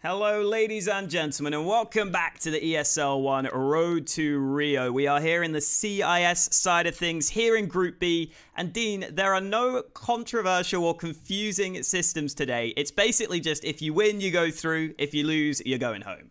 Hello, ladies and gentlemen, and welcome back to the ESL One Road to Rio. We are here in the CIS side of things, here in Group B. And Dean, there are no controversial or confusing systems today. It's basically just if you win, you go through, if you lose, you're going home.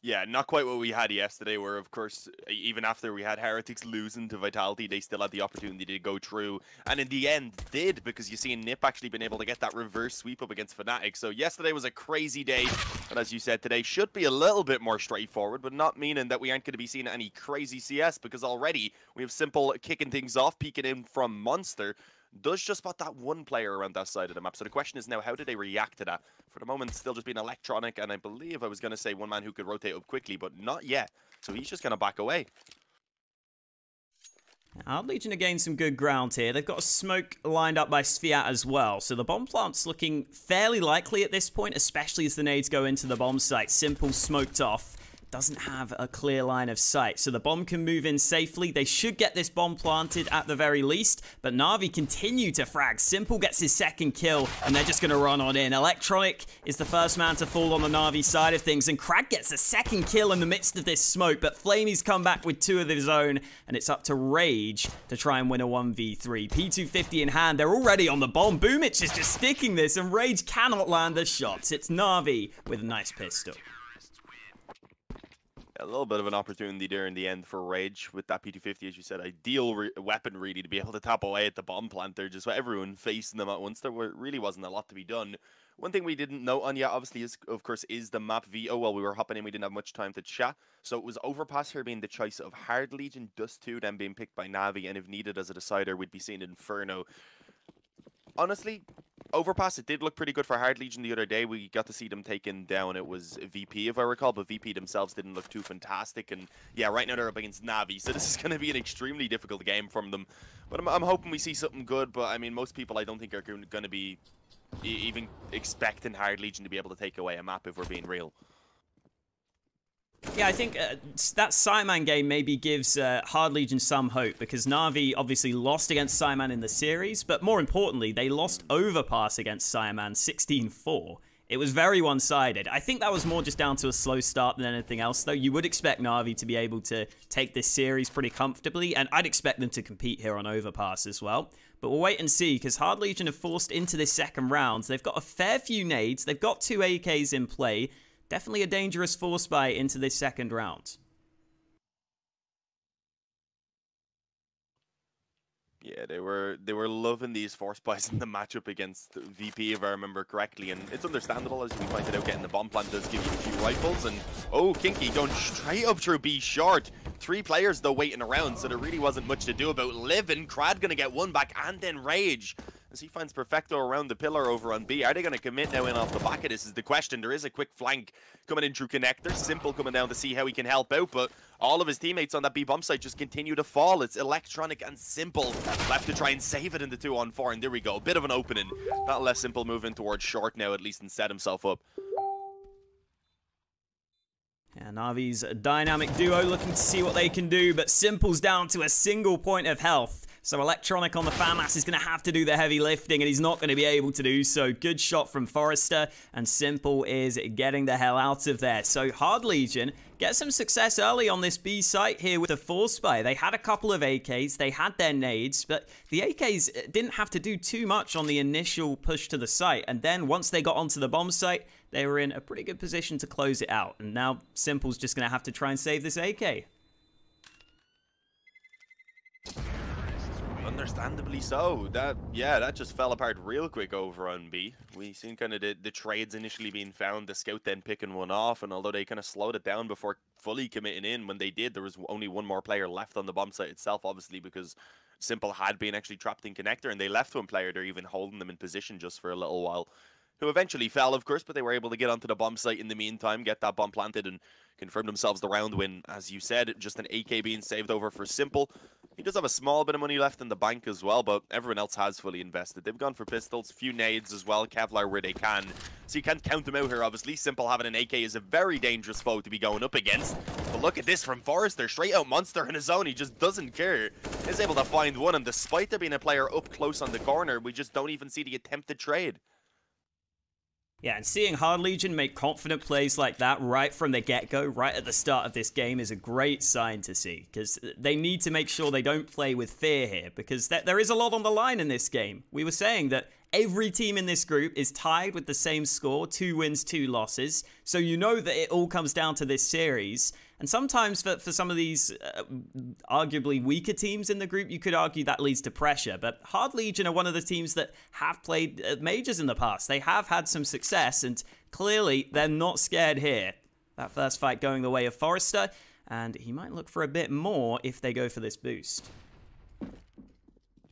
Yeah, not quite what we had yesterday, where, of course, even after we had Heretics losing to Vitality, they still had the opportunity to go through. And in the end, did, because you see Nip actually been able to get that reverse sweep up against Fnatic. So yesterday was a crazy day. And as you said, today should be a little bit more straightforward, but not meaning that we aren't going to be seeing any crazy CS, because already we have Simple kicking things off, peeking in from Monster does just spot that one player around that side of the map. So the question is now, how do they react to that? For the moment, still just being electronic, and I believe I was going to say one man who could rotate up quickly, but not yet. So he's just going to back away. Our Legion are gaining some good ground here. They've got a smoke lined up by Sviat as well. So the bomb plant's looking fairly likely at this point, especially as the nades go into the bomb site. Simple smoked off doesn't have a clear line of sight. So the bomb can move in safely. They should get this bomb planted at the very least. But Na'Vi continue to frag. Simple gets his second kill, and they're just going to run on in. Electronic is the first man to fall on the Na'Vi side of things, and Krad gets a second kill in the midst of this smoke. But Flamey's come back with two of his own, and it's up to Rage to try and win a 1v3. P250 in hand. They're already on the bomb. Boomich is just sticking this, and Rage cannot land the shots. It's Na'Vi with a nice pistol a little bit of an opportunity there in the end for Rage with that P250, as you said, ideal re weapon really to be able to tap away at the bomb plant there, just with everyone facing them at once. There were, really wasn't a lot to be done. One thing we didn't note on yet, obviously, is of course, is the map VO. While we were hopping in, we didn't have much time to chat. So it was Overpass here being the choice of Hard Legion, Dust 2, then being picked by Navi, and if needed as a decider, we'd be seeing Inferno. Honestly, Overpass, it did look pretty good for Hard Legion the other day. We got to see them taken down. It was VP, if I recall, but VP themselves didn't look too fantastic. And yeah, right now they're up against Navi, so this is going to be an extremely difficult game from them. But I'm, I'm hoping we see something good. But I mean, most people I don't think are going to be even expecting Hard Legion to be able to take away a map if we're being real. Yeah, I think uh, that Syman game maybe gives uh, Hard Legion some hope because Na'Vi obviously lost against Syman in the series, but more importantly, they lost Overpass against Syman 16-4. It was very one-sided. I think that was more just down to a slow start than anything else, though. You would expect Na'Vi to be able to take this series pretty comfortably, and I'd expect them to compete here on Overpass as well. But we'll wait and see, because Hard Legion have forced into this second round. They've got a fair few nades. They've got two AKs in play. Definitely a dangerous force buy into this second round. Yeah, they were they were loving these force buys in the matchup against VP, if I remember correctly, and it's understandable as we pointed out. Getting the bomb plant does give you a few rifles, and oh, Kinky going straight up through B short. Three players though waiting around, so there really wasn't much to do about living. Krad gonna get one back, and then Rage as he finds Perfecto around the pillar over on B. Are they going to commit now in off the back of this is the question. There is a quick flank coming in through Connector. Simple coming down to see how he can help out, but all of his teammates on that B bomb site just continue to fall. It's Electronic and Simple left to try and save it in the 2 on 4, and there we go. A bit of an opening. That less Simple moving towards short now at least and set himself up. Yeah, Navi's dynamic duo looking to see what they can do, but Simple's down to a single point of health. So Electronic on the FAMAS is going to have to do the heavy lifting, and he's not going to be able to do so. Good shot from Forrester, and Simple is getting the hell out of there. So Hard Legion get some success early on this B site here with the Force Buy. They had a couple of AKs, they had their nades, but the AKs didn't have to do too much on the initial push to the site. And then once they got onto the bomb site, they were in a pretty good position to close it out. And now Simple's just going to have to try and save this AK. Understandably so. That yeah, that just fell apart real quick over on B. We seen kind of the, the trades initially being found, the scout then picking one off, and although they kind of slowed it down before fully committing in, when they did, there was only one more player left on the bomb site itself, obviously because Simple had been actually trapped in connector, and they left one player there, even holding them in position just for a little while who eventually fell, of course, but they were able to get onto the bomb site in the meantime, get that bomb planted, and confirm themselves the round win. As you said, just an AK being saved over for Simple. He does have a small bit of money left in the bank as well, but everyone else has fully invested. They've gone for pistols, few nades as well, Kevlar where they can. So you can't count them out here, obviously. Simple having an AK is a very dangerous foe to be going up against. But look at this from Forrester, straight out monster in his own. He just doesn't care. He's able to find one, and despite there being a player up close on the corner, we just don't even see the attempted trade. Yeah, and seeing Hard Legion make confident plays like that right from the get-go, right at the start of this game, is a great sign to see, because they need to make sure they don't play with fear here, because th there is a lot on the line in this game. We were saying that every team in this group is tied with the same score, two wins, two losses, so you know that it all comes down to this series, and sometimes for, for some of these uh, arguably weaker teams in the group, you could argue that leads to pressure. But Hard Legion are one of the teams that have played uh, majors in the past. They have had some success, and clearly they're not scared here. That first fight going the way of Forrester, and he might look for a bit more if they go for this boost.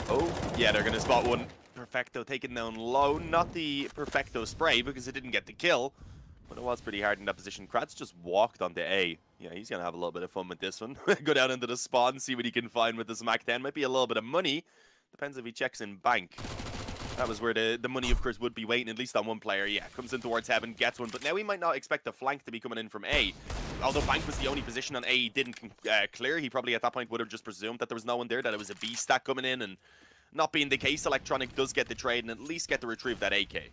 Oh, yeah, they're going to spot one. Perfecto taken down low. Not the Perfecto spray because it didn't get the kill. But it was pretty hard in that position. Krad's just walked onto A. Yeah, he's going to have a little bit of fun with this one. Go down into the spawn, see what he can find with this Mac 10. Might be a little bit of money. Depends if he checks in bank. That was where the, the money, of course, would be waiting, at least on one player. Yeah, comes in towards Heaven, gets one. But now we might not expect the flank to be coming in from A. Although Bank was the only position on A he didn't uh, clear, he probably at that point would have just presumed that there was no one there, that it was a B stack coming in. And not being the case, Electronic does get the trade and at least get to retrieve that AK.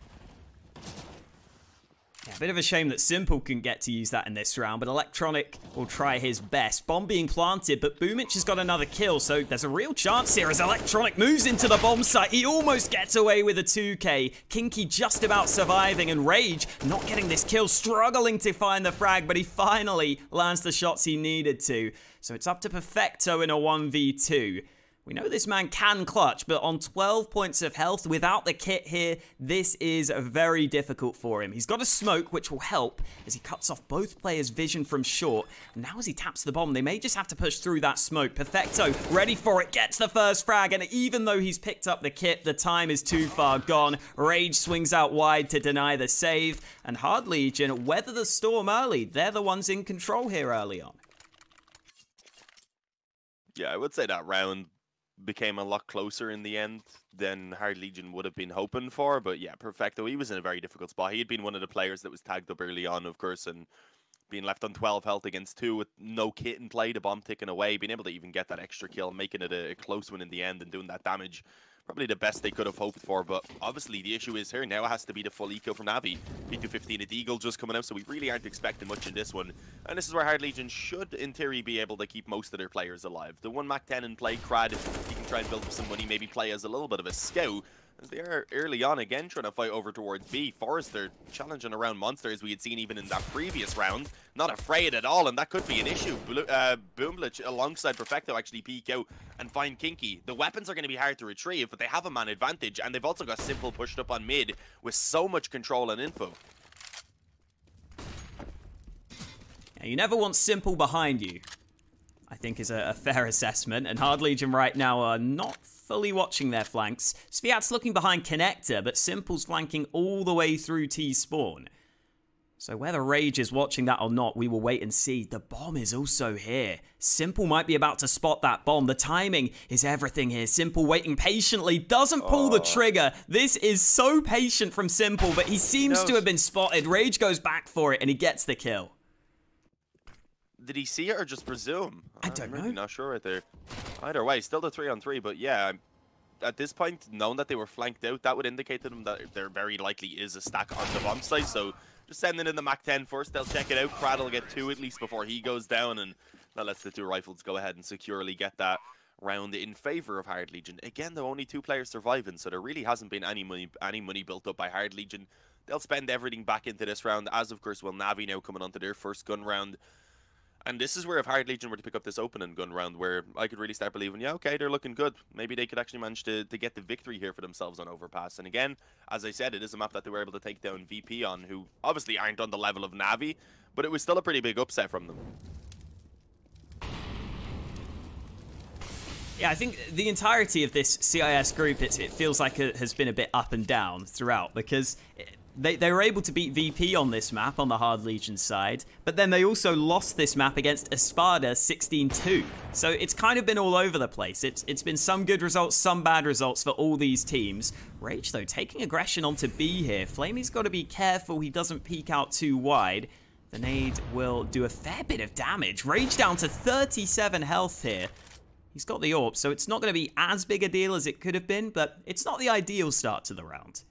Yeah, a bit of a shame that Simple can get to use that in this round, but Electronic will try his best. Bomb being planted, but Boomich has got another kill, so there's a real chance here as Electronic moves into the bomb site. He almost gets away with a 2k. Kinky just about surviving, and Rage not getting this kill, struggling to find the frag, but he finally lands the shots he needed to. So it's up to Perfecto in a 1v2. We know this man can clutch, but on 12 points of health without the kit here, this is very difficult for him. He's got a smoke, which will help as he cuts off both players' vision from short. Now as he taps the bomb, they may just have to push through that smoke. Perfecto, ready for it, gets the first frag, and even though he's picked up the kit, the time is too far gone. Rage swings out wide to deny the save, and Hard Legion weather the storm early. They're the ones in control here early on. Yeah, I would say that round became a lot closer in the end than Hard Legion would have been hoping for. But yeah, Perfecto, he was in a very difficult spot. He had been one of the players that was tagged up early on, of course, and being left on 12 health against two with no kit in play, the bomb ticking away, being able to even get that extra kill, making it a, a close one in the end and doing that damage probably the best they could have hoped for, but obviously the issue is here now it has to be the full eco from Navi. P215 at Eagle just coming out, so we really aren't expecting much in this one. And this is where Hard Legion should, in theory, be able to keep most of their players alive. The one Mac 10 in play, Krad, he can try and build up some money, maybe play as a little bit of a scout, as they are early on again trying to fight over towards B. Forrester challenging around Monster as we had seen even in that previous round. Not afraid at all, and that could be an issue. Uh, Boomlich alongside Perfecto actually peek out and find Kinky. The weapons are going to be hard to retrieve, but they have a man advantage, and they've also got Simple pushed up on mid with so much control and info. You never want Simple behind you. I think is a, a fair assessment, and Hard Legion right now are not fully watching their flanks. Sviat's looking behind Connector, but Simple's flanking all the way through T-Spawn. So whether Rage is watching that or not, we will wait and see. The bomb is also here. Simple might be about to spot that bomb. The timing is everything here. Simple waiting patiently, doesn't pull oh. the trigger. This is so patient from Simple, but he seems to have been spotted. Rage goes back for it, and he gets the kill. Did he see it or just presume? I don't I'm know. Really not sure right there. Either way, still the three on three, but yeah, at this point, knowing that they were flanked out, that would indicate to them that there very likely is a stack on the bomb site. So just sending in the Mac 10 first, they'll check it out. Krad will get two at least before he goes down, and that lets the two rifles go ahead and securely get that round in favor of Hard Legion. Again, though, only two players surviving, so there really hasn't been any money, any money built up by Hard Legion. They'll spend everything back into this round, as of course will Navi now coming onto their first gun round. And this is where if Hard Legion were to pick up this opening gun round, where I could really start believing, yeah, okay, they're looking good. Maybe they could actually manage to, to get the victory here for themselves on Overpass. And again, as I said, it is a map that they were able to take down VP on, who obviously aren't on the level of Navi, but it was still a pretty big upset from them. Yeah, I think the entirety of this CIS group, it, it feels like it has been a bit up and down throughout because they, they were able to beat VP on this map on the Hard Legion side, but then they also lost this map against Espada 16-2. So it's kind of been all over the place. It's It's been some good results, some bad results for all these teams. Rage, though, taking aggression onto B here. Flamey's got to be careful he doesn't peek out too wide. The nade will do a fair bit of damage. Rage down to 37 health here. He's got the AWP, so it's not going to be as big a deal as it could have been, but it's not the ideal start to the round.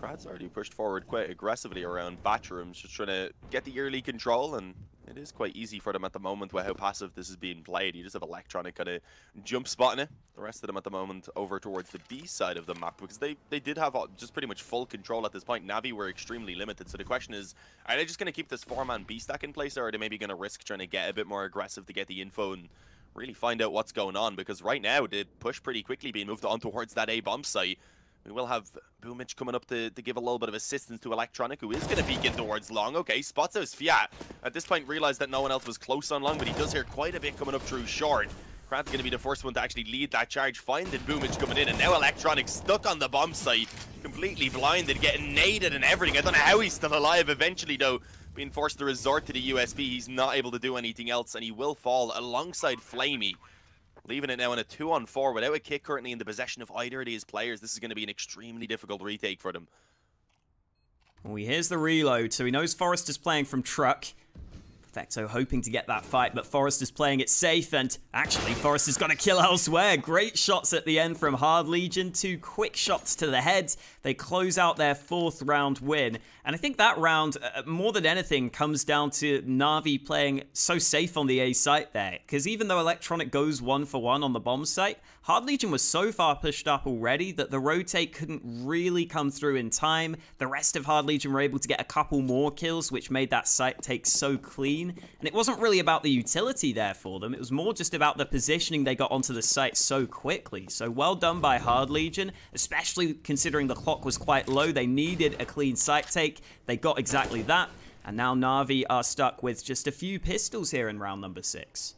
Krad's already pushed forward quite aggressively around bathrooms, just trying to get the early control, and it is quite easy for them at the moment with how passive this is being played. You just have Electronic kind of jump spotting it. The rest of them at the moment over towards the B side of the map, because they, they did have just pretty much full control at this point. Navi were extremely limited, so the question is, are they just going to keep this four-man B stack in place, or are they maybe going to risk trying to get a bit more aggressive to get the info and really find out what's going on? Because right now, they push pretty quickly being moved on towards that A bomb site. We will have Boomich coming up to, to give a little bit of assistance to Electronic, who is going to peek in towards Long. Okay, spots out Sviat. At this point, realized that no one else was close on Long, but he does hear quite a bit coming up through short. Krad's going to be the first one to actually lead that charge, finding Boomich coming in, and now Electronic stuck on the bomb site, completely blinded, getting naded and everything. I don't know how he's still alive eventually, though. Being forced to resort to the USP, he's not able to do anything else, and he will fall alongside Flamey. Leaving it now in a two on four without a kit currently in the possession of either of these players. This is going to be an extremely difficult retake for them. Well, here's the reload, so he knows Forrest is playing from truck. Perfecto hoping to get that fight, but Forrest is playing it safe, and actually, Forrest has got a kill elsewhere. Great shots at the end from Hard Legion, two quick shots to the head. They close out their fourth round win, and I think that round, uh, more than anything, comes down to Na'Vi playing so safe on the A site there, because even though Electronic goes one for one on the bomb site, Hard Legion was so far pushed up already that the rotate couldn't really come through in time. The rest of Hard Legion were able to get a couple more kills, which made that site take so clean. And it wasn't really about the utility there for them, it was more just about the positioning they got onto the site so quickly. So well done by Hard Legion, especially considering the clock was quite low. They needed a clean site take. They got exactly that. And now Na'Vi are stuck with just a few pistols here in round number six.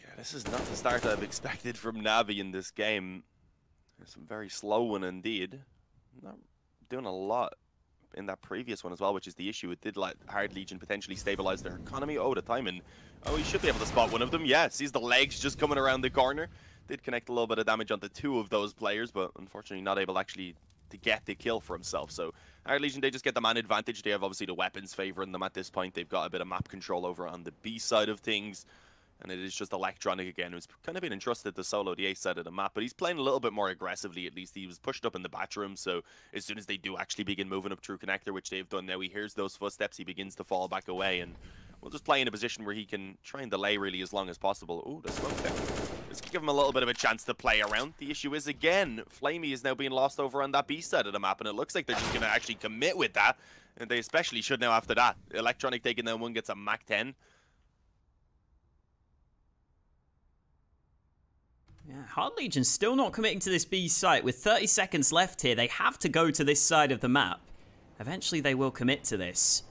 Yeah, this is not the start I've expected from Navi in this game. Some very slow one indeed. Not doing a lot in that previous one as well, which is the issue. It did let Hard Legion potentially stabilize their economy. Oh, the timing. Oh, he should be able to spot one of them. Yeah, sees the legs just coming around the corner. Did connect a little bit of damage onto two of those players, but unfortunately not able actually to get the kill for himself. So Hard Legion, they just get the man advantage. They have obviously the weapons favoring them at this point. They've got a bit of map control over on the B side of things and it is just Electronic again, who's kind of been entrusted to solo the A side of the map, but he's playing a little bit more aggressively at least. He was pushed up in the bathroom, so as soon as they do actually begin moving up through connector, which they've done now, he hears those footsteps, he begins to fall back away, and we'll just play in a position where he can try and delay really as long as possible. Oh, the smoke there. Let's give him a little bit of a chance to play around. The issue is, again, Flamey is now being lost over on that B side of the map, and it looks like they're just going to actually commit with that, and they especially should now after that. Electronic taking that one gets a Mac 10. Yeah, Hard Legion still not committing to this B site. With 30 seconds left here, they have to go to this side of the map. Eventually they will commit to this.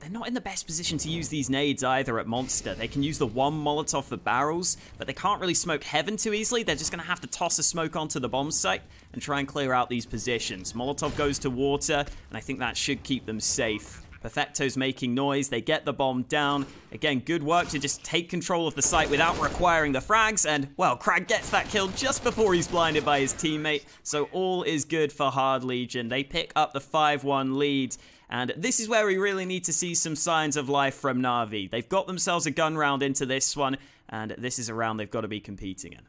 They're not in the best position to use these nades either at Monster. They can use the one Molotov for barrels, but they can't really smoke Heaven too easily. They're just going to have to toss a smoke onto the bomb site and try and clear out these positions. Molotov goes to water, and I think that should keep them safe. Perfecto's making noise. They get the bomb down. Again, good work to just take control of the site without requiring the frags. And, well, Krad gets that kill just before he's blinded by his teammate. So all is good for Hard Legion. They pick up the 5-1 lead. And this is where we really need to see some signs of life from Na'Vi. They've got themselves a gun round into this one. And this is a round they've got to be competing in.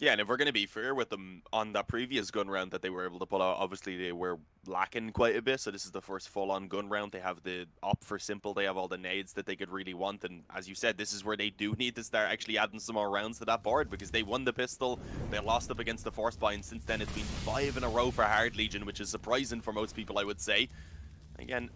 Yeah, and if we're going to be fair with them on that previous gun round that they were able to pull out, obviously they were lacking quite a bit. So this is the first full-on gun round. They have the op for simple. They have all the nades that they could really want. And as you said, this is where they do need to start actually adding some more rounds to that board because they won the pistol. They lost up against the force buy, and since then it's been five in a row for Hard Legion, which is surprising for most people, I would say. Again,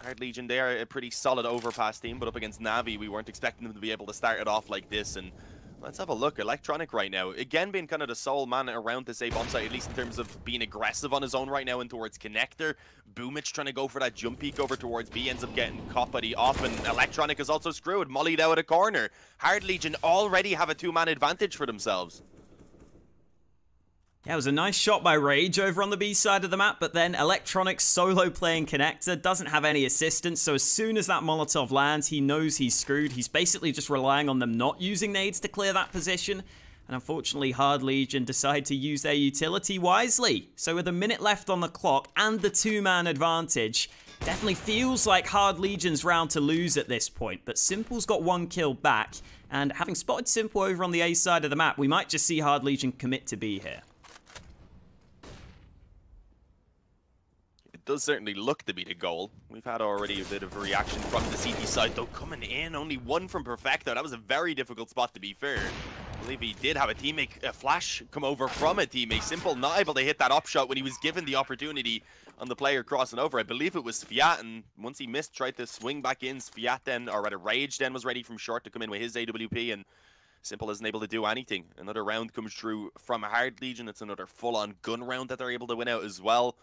Hard Legion, they are a pretty solid overpass team, but up against Navi, we weren't expecting them to be able to start it off like this. And Let's have a look. Electronic right now. Again, being kind of the sole man around this A bomb site, at least in terms of being aggressive on his own right now and towards Connector. Boomich trying to go for that jump peek over towards B, ends up getting caught by the off, and Electronic is also screwed. Mollied out of the corner. Hard Legion already have a two-man advantage for themselves. Yeah, it was a nice shot by Rage over on the B side of the map, but then Electronics solo playing Connector doesn't have any assistance, so as soon as that Molotov lands, he knows he's screwed. He's basically just relying on them not using nades to clear that position, and unfortunately Hard Legion decide to use their utility wisely. So with a minute left on the clock and the two-man advantage, Definitely feels like Hard Legion's round to lose at this point, but Simple's got one kill back, and having spotted Simple over on the A side of the map, we might just see Hard Legion commit to B here. It does certainly look to be the goal. We've had already a bit of a reaction from the CT side, though coming in, only one from Perfecto. That was a very difficult spot to be fair. I believe he did have a teammate, a flash come over from a teammate. Simple not able to hit that upshot when he was given the opportunity on the player crossing over. I believe it was Sviat, and once he missed, tried to swing back in. Sviat then, or rather Rage then was ready from short to come in with his AWP, and Simple isn't able to do anything. Another round comes through from Hard Legion. It's another full-on gun round that they're able to win out as well.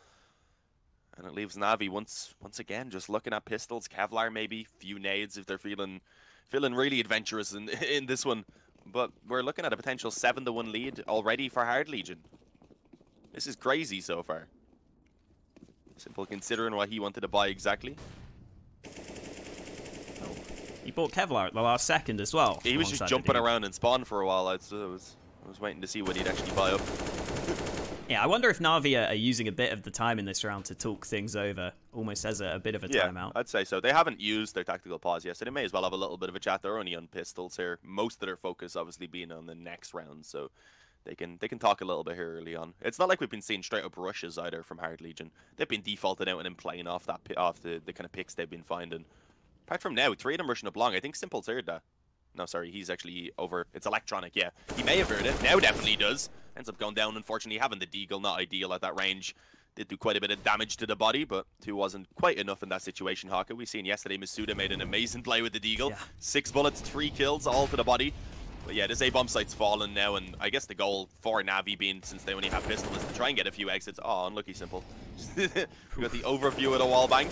And it leaves Navi once once again just looking at pistols, Kevlar maybe, a few nades if they're feeling feeling really adventurous in in this one. But we're looking at a potential 7 to 1 lead already for Hard Legion. This is crazy so far. Simple considering what he wanted to buy exactly. Oh. He bought Kevlar at the last second as well. He was just jumping around and spawn for a while. I was, I was, I was waiting to see what he'd actually buy up. Yeah, I wonder if Navi are using a bit of the time in this round to talk things over, almost as a, a bit of a yeah, timeout. I'd say so. They haven't used their tactical pause yet, so they may as well have a little bit of a chat. They're only on pistols here. Most of their focus obviously being on the next round, so they can they can talk a little bit here early on. It's not like we've been seeing straight up rushes either from Hard Legion. They've been defaulted out and then playing off that off the, the kind of picks they've been finding. Apart from now, three of them rushing up long. I think Simple's heard that. No, sorry, he's actually over. It's electronic, yeah. He may have heard it. Now definitely does. Ends up going down, unfortunately. Having the Deagle, not ideal at that range. Did do quite a bit of damage to the body, but two wasn't quite enough in that situation, Haka. We seen yesterday Masuda made an amazing play with the Deagle. Yeah. Six bullets, three kills, all to the body. But yeah, this A-bomb site's fallen now, and I guess the goal for Navi being, since they only have pistols, is to try and get a few exits. Oh, unlucky simple. we got the overview of the wall bang.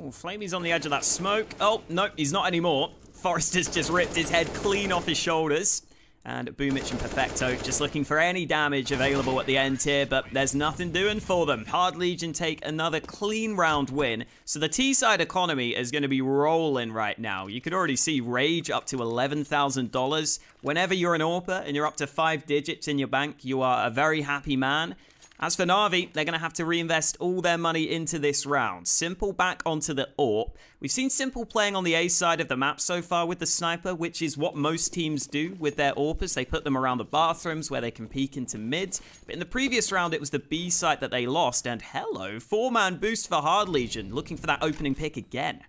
Oh, Flamey's on the edge of that smoke. Oh, no, he's not anymore. Forrester's just ripped his head clean off his shoulders. And Boomich and Perfecto just looking for any damage available at the end here, but there's nothing doing for them. Hard Legion take another clean round win. So the T-side economy is going to be rolling right now. You could already see Rage up to $11,000. Whenever you're an AWPer and you're up to five digits in your bank, you are a very happy man. As for Na'Vi, they're going to have to reinvest all their money into this round. Simple back onto the AWP. We've seen Simple playing on the A side of the map so far with the Sniper, which is what most teams do with their AWPers. They put them around the bathrooms where they can peek into mid. But in the previous round, it was the B site that they lost. And hello, four-man boost for Hard Legion, looking for that opening pick again.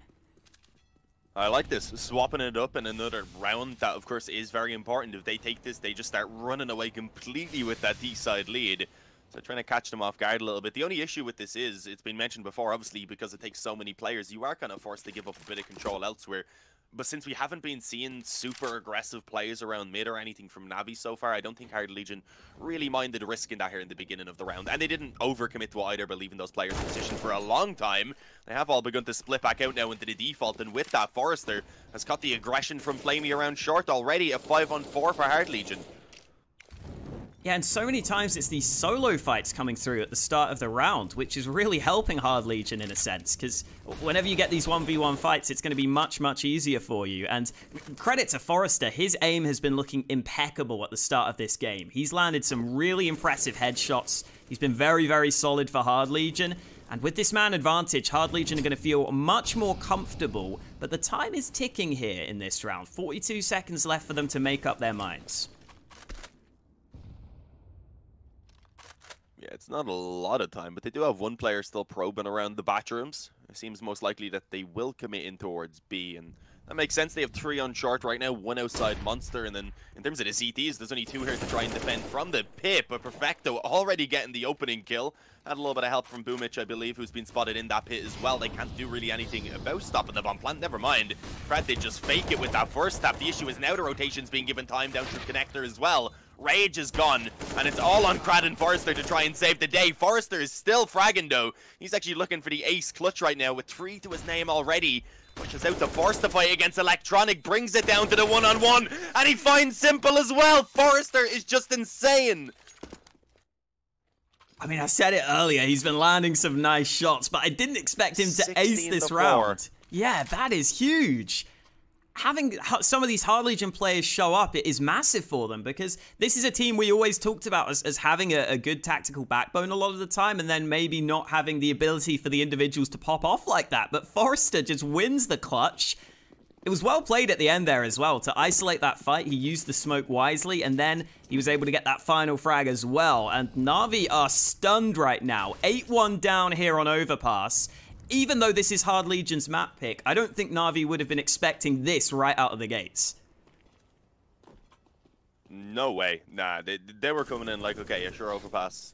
I like this, swapping it up in another round. That, of course, is very important. If they take this, they just start running away completely with that T-side lead. So trying to catch them off guard a little bit. The only issue with this is, it's been mentioned before, obviously, because it takes so many players, you are kind of forced to give up a bit of control elsewhere. But since we haven't been seeing super aggressive plays around mid or anything from Navi so far, I don't think Hard Legion really minded risking that here in the beginning of the round. And they didn't overcommit to either by leaving those players position for a long time. They have all begun to split back out now into the default, and with that, Forrester has caught the aggression from Flamey around short already, a 5 on 4 for Hard Legion. Yeah, and so many times it's these solo fights coming through at the start of the round, which is really helping Hard Legion in a sense, because whenever you get these 1v1 fights, it's going to be much, much easier for you. And credit to Forrester, his aim has been looking impeccable at the start of this game. He's landed some really impressive headshots. He's been very, very solid for Hard Legion. And with this man advantage, Hard Legion are going to feel much more comfortable, but the time is ticking here in this round. 42 seconds left for them to make up their minds. Yeah, it's not a lot of time, but they do have one player still probing around the bathrooms. It seems most likely that they will commit in towards B, and that makes sense. They have three on chart right now, one outside Monster, and then in terms of the CTs, there's only two here to try and defend from the pit, but Perfecto already getting the opening kill. Had a little bit of help from Boomich, I believe, who's been spotted in that pit as well. They can't do really anything about stopping the bomb plant. Never mind. Pratt they just fake it with that first tap. The issue is now the rotation's being given time down through connector as well. Rage is gone, and it's all on Krad and Forrester to try and save the day. Forrester is still fragging, though. He's actually looking for the ace clutch right now with three to his name already. Pushes out to force the fight against Electronic, brings it down to the one-on-one, -on -one, and he finds Simple as well. Forrester is just insane. I mean, I said it earlier, he's been landing some nice shots, but I didn't expect him to ace this round. Yeah, that is huge. Having some of these Hard Legion players show up is massive for them because this is a team we always talked about as, as having a, a, good tactical backbone a lot of the time and then maybe not having the ability for the individuals to pop off like that. But Forrester just wins the clutch. It was well played at the end there as well. To isolate that fight, he used the smoke wisely, and then he was able to get that final frag as well. And Na'Vi are stunned right now. 8-1 down here on Overpass even though this is Hard Legion's map pick, I don't think Na'Vi would have been expecting this right out of the gates. No way. Nah, they, they were coming in like, okay, yeah, sure, Overpass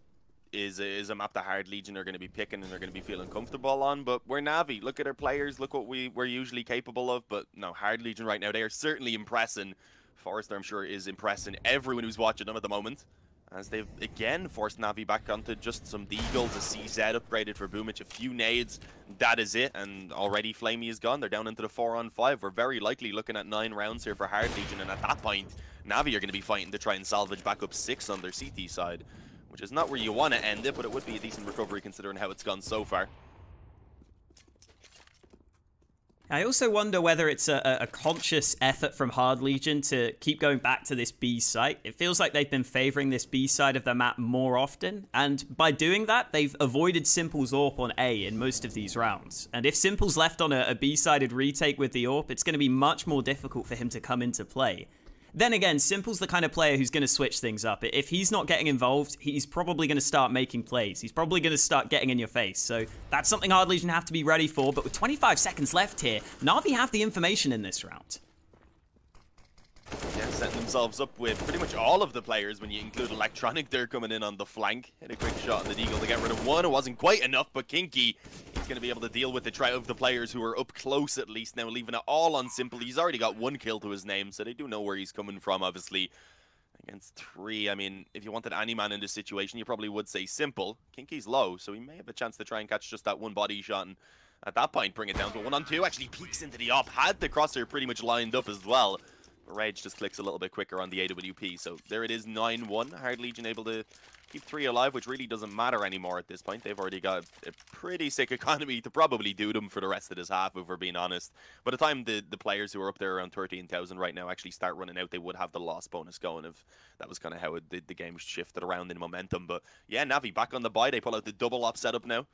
is a, is a map the Hard Legion are going to be picking and they're going to be feeling comfortable on. But we're Na'Vi. Look at our players. Look what we, we're usually capable of. But no, Hard Legion right now, they are certainly impressing. Forrester, I'm sure, is impressing everyone who's watching them at the moment as they've again forced Navi back onto just some Deagles, a CZ upgraded for Boomich, a few nades, that is it, and already Flamey is gone. They're down into the 4 on 5. We're very likely looking at 9 rounds here for Hard Legion, and at that point, Navi are going to be fighting to try and salvage back up 6 on their CT side, which is not where you want to end it, but it would be a decent recovery considering how it's gone so far. I also wonder whether it's a, a, conscious effort from Hard Legion to keep going back to this B site. It feels like they've been favoring this B side of the map more often, and by doing that, they've avoided Simple's AWP on A in most of these rounds. And if Simple's left on a, a B-sided retake with the AWP, it's going to be much more difficult for him to come into play. Then again, Simple's the kind of player who's going to switch things up. If he's not getting involved, he's probably going to start making plays. He's probably going to start getting in your face. So that's something Hard Legion have to be ready for. But with 25 seconds left here, Na'Vi have the information in this round. Yeah, setting themselves up with pretty much all of the players when you include Electronic. They're coming in on the flank. Hit a quick shot on the Deagle to get rid of one. It wasn't quite enough, but Kinky is going to be able to deal with the try of the players who are up close at least now, leaving it all on Simple. He's already got one kill to his name, so they do know where he's coming from, obviously. Against three, I mean, if you wanted any man in this situation, you probably would say Simple. Kinky's low, so he may have a chance to try and catch just that one body shot and at that point bring it down to one on two. Actually peeks into the op, had the crosshair pretty much lined up as well. Rage just clicks a little bit quicker on the AWP. So there it is, 9-1. Hard Legion able to keep three alive, which really doesn't matter anymore at this point. They've already got a pretty sick economy to probably do them for the rest of this half, if we're being honest. By the time the, the players who are up there around 13,000 right now actually start running out, they would have the loss bonus going if that was kind of how it, the, the game shifted around in momentum. But yeah, Navi back on the buy. They pull out the double up setup now.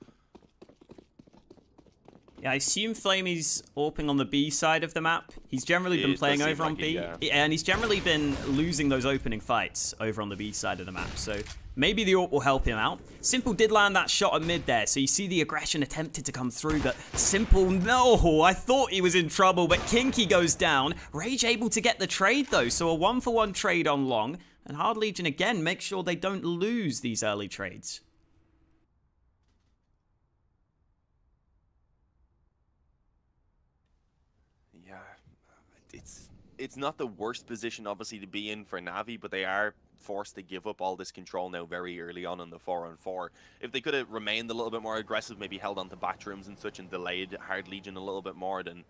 Yeah, I assume Flamey's AWPing on the B side of the map. He's generally been playing over on B, it, yeah. and he's generally been losing those opening fights over on the B side of the map, so maybe the AWP will help him out. Simple did land that shot at mid there, so you see the aggression attempted to come through, but Simple, no, I thought he was in trouble, but Kinky goes down. Rage able to get the trade, though, so a one-for-one -one trade on long, and Hard Legion, again, make sure they don't lose these early trades. It's not the worst position, obviously, to be in for Navi, but they are forced to give up all this control now very early on in the 4 on 4. If they could have remained a little bit more aggressive, maybe held on to bathrooms and such and delayed Hard Legion a little bit more, then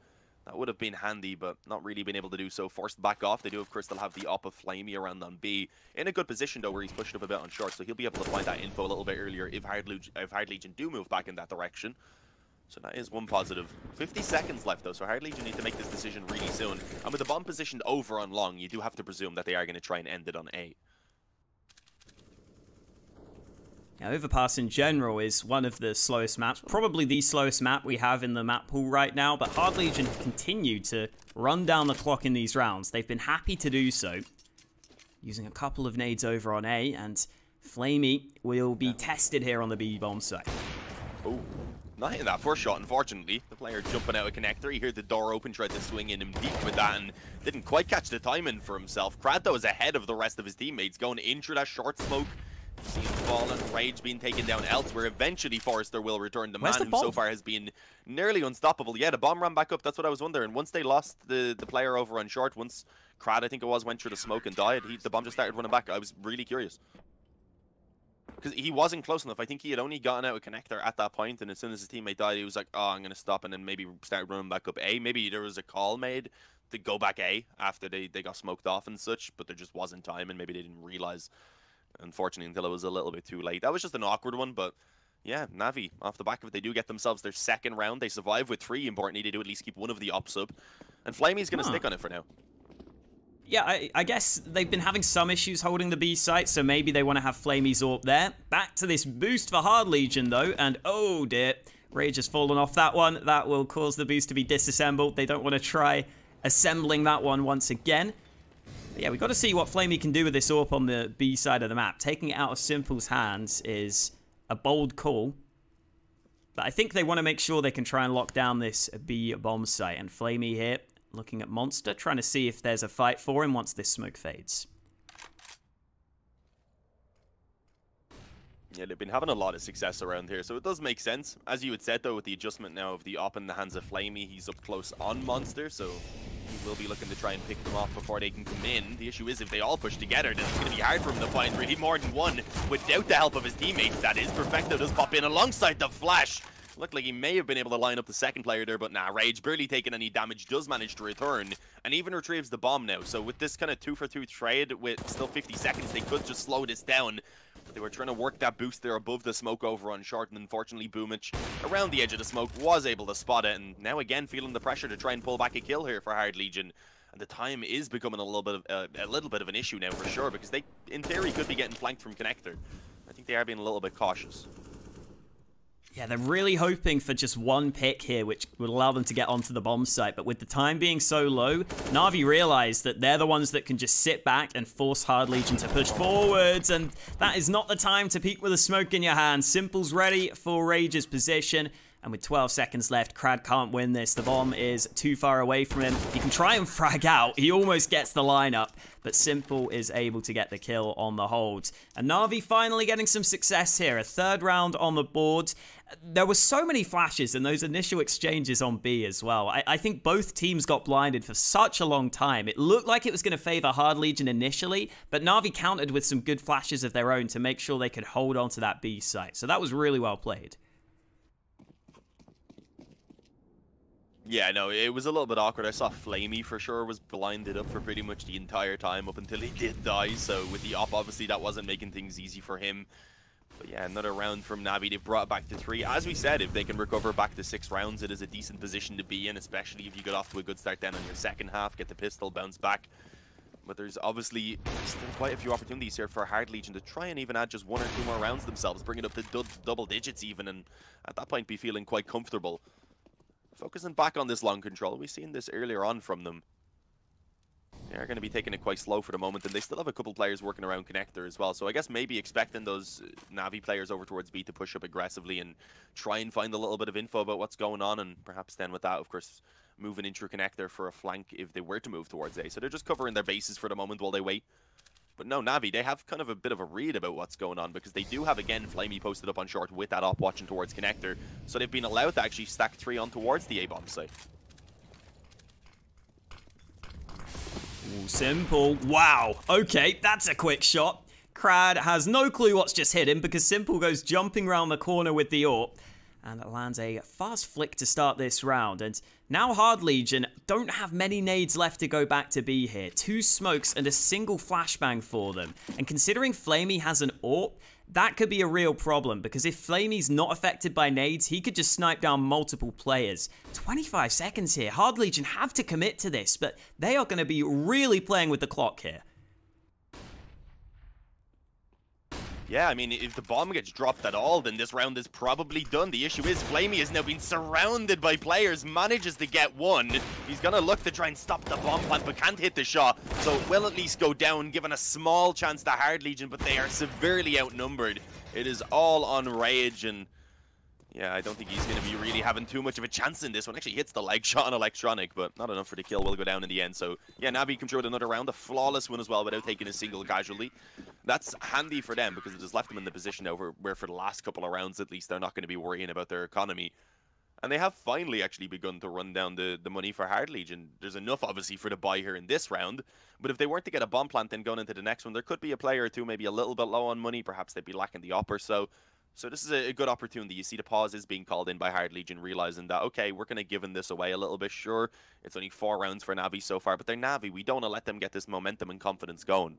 that would have been handy, but not really been able to do so. Forced back off. They do, of course, they'll have the op of Flamey around on B. In a good position, though, where he's pushed up a bit on short, so he'll be able to find that info a little bit earlier if Hard, if Hard Legion do move back in that direction. So that is one positive. 50 seconds left though, so Hard Legion need to make this decision really soon. And with the bomb positioned over on long, you do have to presume that they are going to try and end it on A. Now, Overpass in general is one of the slowest maps, probably the slowest map we have in the map pool right now, but Hard Legion have continued to run down the clock in these rounds. They've been happy to do so, using a couple of nades over on A, and Flamey will be tested here on the B bomb site. Oh, not hitting that first shot, unfortunately. The player jumping out of connector. He heard the door open, tried to swing in him deep with that, and didn't quite catch the timing for himself. Krad, though, is ahead of the rest of his teammates, going into that short smoke. Seen fallen, Rage being taken down elsewhere. Eventually, Forrester will return. The Where's man the who so far has been nearly unstoppable. Yeah, the bomb ran back up. That's what I was wondering. Once they lost the, the player over on short, once Krad, I think it was, went through the smoke and died, he, the bomb just started running back. I was really curious because he wasn't close enough. I think he had only gotten out a connector at that point, and as soon as his teammate died, he was like, "Oh, I'm gonna stop," and then maybe start running back up A. Maybe there was a call made to go back A after they they got smoked off and such, but there just wasn't time, and maybe they didn't realize. Unfortunately, until it was a little bit too late. That was just an awkward one, but yeah, Navi off the back of it, they do get themselves their second round. They survive with three. Importantly, they do at least keep one of the ops up. And Flamey's going to Huh. stick on it for now. Yeah, I, I guess they've been having some issues holding the B site, so maybe they want to have Flamey Zorp there. Back to this boost for Hard Legion, though, and oh dear, Rage has fallen off that one. That will cause the boost to be disassembled. They don't want to try assembling that one once again. But yeah, we've got to see what Flamey can do with this AWP on the B side of the map. Taking it out of Simple's hands is a bold call. But I think they want to make sure they can try and lock down this B bomb site. And Flamey here, looking at Monster, trying to see if there's a fight for him once this smoke fades. Yeah, they've been having a lot of success around here, so it does make sense. As you had said, though, with the adjustment now of the op in the hands of Flamey, he's up close on Monster, so he will be looking to try and pick them off before they can come in. The issue is if they all push together, then it's going to be hard for him to find really more than one without the help of his teammates, that is. Perfecto does pop in alongside the Flash. Looked like he may have been able to line up the second player there, but nah, Rage barely taking any damage, does manage to return, and even retrieves the bomb now. So with this kind of two for two trade, with still 50 seconds, they could just slow this down. But they were trying to work that boost there above the smoke over on short, and unfortunately Boomich, around the edge of the smoke, was able to spot it, and now again feeling the pressure to try and pull back a kill here for Hard Legion. And the time is becoming a little bit of uh, a little bit of an issue now for sure, because they, in theory, could be getting flanked from Connector. I think they are being a little bit cautious. Yeah, they're really hoping for just one pick here, which would allow them to get onto the bomb site. But with the time being so low, Navi realize that they're the ones that can just sit back and force Hard Legion to push forwards. And that is not the time to peek with a smoke in your hand. Simple's ready for Rage's position. And with 12 seconds left, Krad can't win this. The bomb is too far away from him. He can try and frag out. He almost gets the lineup, but Simple is able to get the kill on the hold. And Navi finally getting some success here. A third round on the board. There were so many flashes in those initial exchanges on B as well. I, I think both teams got blinded for such a long time. It looked like it was going to favor Hard Legion initially, but Navi countered with some good flashes of their own to make sure they could hold on to that B site. So that was really well played. Yeah, no, it was a little bit awkward. I saw Flamey for sure was blinded up for pretty much the entire time up until he did die. So with the op, obviously that wasn't making things easy for him. But yeah, another round from Navi. They've brought back to three. As we said, if they can recover back to six rounds, it is a decent position to be in, especially if you get off to a good start then on your second half, get the pistol, bounce back. But there's obviously still quite a few opportunities here for Hard Legion to try and even add just one or two more rounds themselves, bring it up to double digits even, and at that point be feeling quite comfortable. Focusing back on this long control, we've seen this earlier on from them. They're going to be taking it quite slow for the moment, and they still have a couple players working around connector as well. So I guess maybe expecting those uh, Navi players over towards B to push up aggressively and try and find a little bit of info about what's going on, and perhaps then with that, of course, moving into connector for a flank if they were to move towards A. So they're just covering their bases for the moment while they wait. But no, Navi, they have kind of a bit of a read about what's going on because they do have, again, Flamey posted up on short with that op watching towards connector. So they've been allowed to actually stack three on towards the A-bomb site. Ooh, simple. Wow. Okay, that's a quick shot. Krad has no clue what's just hit him because Simple goes jumping around the corner with the AWP and lands a fast flick to start this round. And now Hard Legion don't have many nades left to go back to B here. Two smokes and a single flashbang for them. And considering Flamey has an AWP, that could be a real problem because if Flamey's not affected by nades, he could just snipe down multiple players. 25 seconds here. Hard Legion have to commit to this, but they are going to be really playing with the clock here. Yeah, I mean, if the bomb gets dropped at all, then this round is probably done. The issue is Flamey has now been surrounded by players, manages to get one. He's going to look to try and stop the bomb plant, but can't hit the shot. So will at least go down, given a small chance to Hard Legion, but they are severely outnumbered. It is all on Rage, and yeah, I don't think he's going to be really having too much of a chance in this one. Actually hits the leg shot on Electronic, but not enough for the kill. Will go down in the end. So yeah, Navi with another round, a flawless one as well, without taking a single casualty. That's handy for them because it has left them in the position over where, for the last couple of rounds at least, they're not going to be worrying about their economy. And they have finally actually begun to run down the, the money for Hard Legion. There's enough, obviously, for the buy here in this round. But if they weren't to get a bomb plant then going into the next one, there could be a player or two maybe a little bit low on money. Perhaps they'd be lacking the op or so. So this is a, good opportunity. You see the pause is being called in by Hard Legion, realizing that, okay, we're going to give this away a little bit. Sure, it's only four rounds for Navi so far, but they're Navi. We don't want to let them get this momentum and confidence going.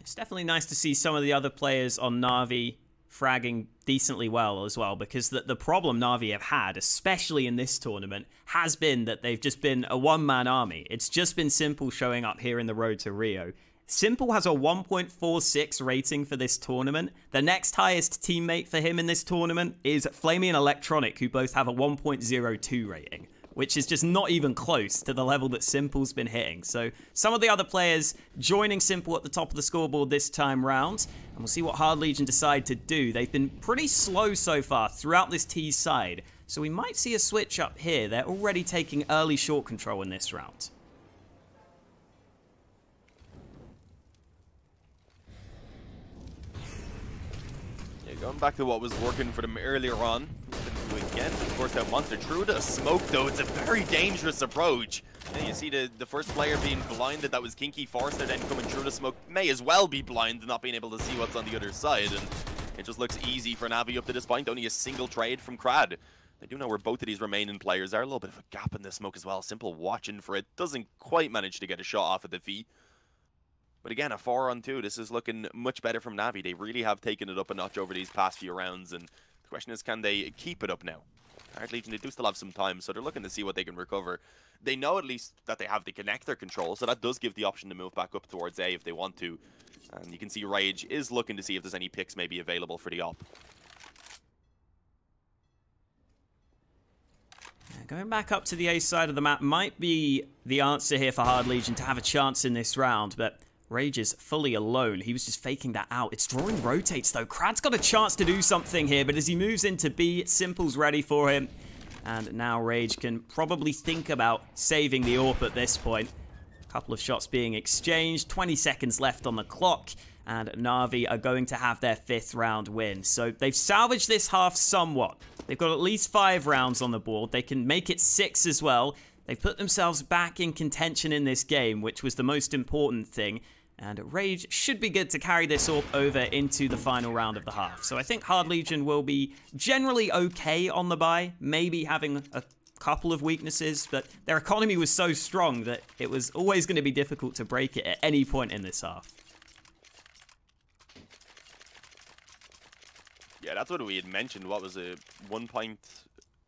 It's definitely nice to see some of the other players on Navi fragging decently well as well because the, the problem Na'Vi have had, especially in this tournament, has been that they've just been a one man army. It's just been Simple showing up here in the road to Rio. Simple has a 1.46 rating for this tournament. The next highest teammate for him in this tournament is flamie and Electronic, who both have a 1.02 rating which is just not even close to the level that Simple's been hitting. So some of the other players joining Simple at the top of the scoreboard this time round, and we'll see what Hard Legion decide to do. They've been pretty slow so far throughout this T side, so we might see a switch up here. They're already taking early short control in this round. Going back to what was working for them earlier on, again. Of course, that monster True to smoke, though, it's a very dangerous approach. And you see the, the first player being blinded, that was Kinky Forester, then coming true to smoke, may as well be blind, not being able to see what's on the other side. And it just looks easy for Navi up to this point, only a single trade from Krad. They do know where both of these remaining players are. A little bit of a gap in the smoke as well. Simple watching for it. Doesn't quite manage to get a shot off of the V. But again, a 4 on 2. This is looking much better from Navi. They really have taken it up a notch over these past few rounds. And the question is, can they keep it up now? Hard Legion, they do still have some time, so they're looking to see what they can recover. They know at least that they have the connector control, so that does give the option to move back up towards A if they want to. And you can see Rage is looking to see if there's any picks maybe available for the op. Going back up to the A side of the map might be the answer here for Hard Legion to have a chance in this round, but Rage is fully alone. He was just faking that out. It's drawing rotates, though. Krad's got a chance to do something here, but as he moves into B, Simple's ready for him. And now Rage can probably think about saving the AWP at this point. A couple of shots being exchanged, 20 seconds left on the clock, and Na'Vi are going to have their fifth round win. So they've salvaged this half somewhat. They've got at least five rounds on the board. They can make it six as well. They've put themselves back in contention in this game, which was the most important thing. And Rage should be good to carry this up over into the final round of the half. So I think Hard Legion will be generally okay on the buy, maybe having a couple of weaknesses, but their economy was so strong that it was always going to be difficult to break it at any point in this half. Yeah, that's what we had mentioned. What was it? One point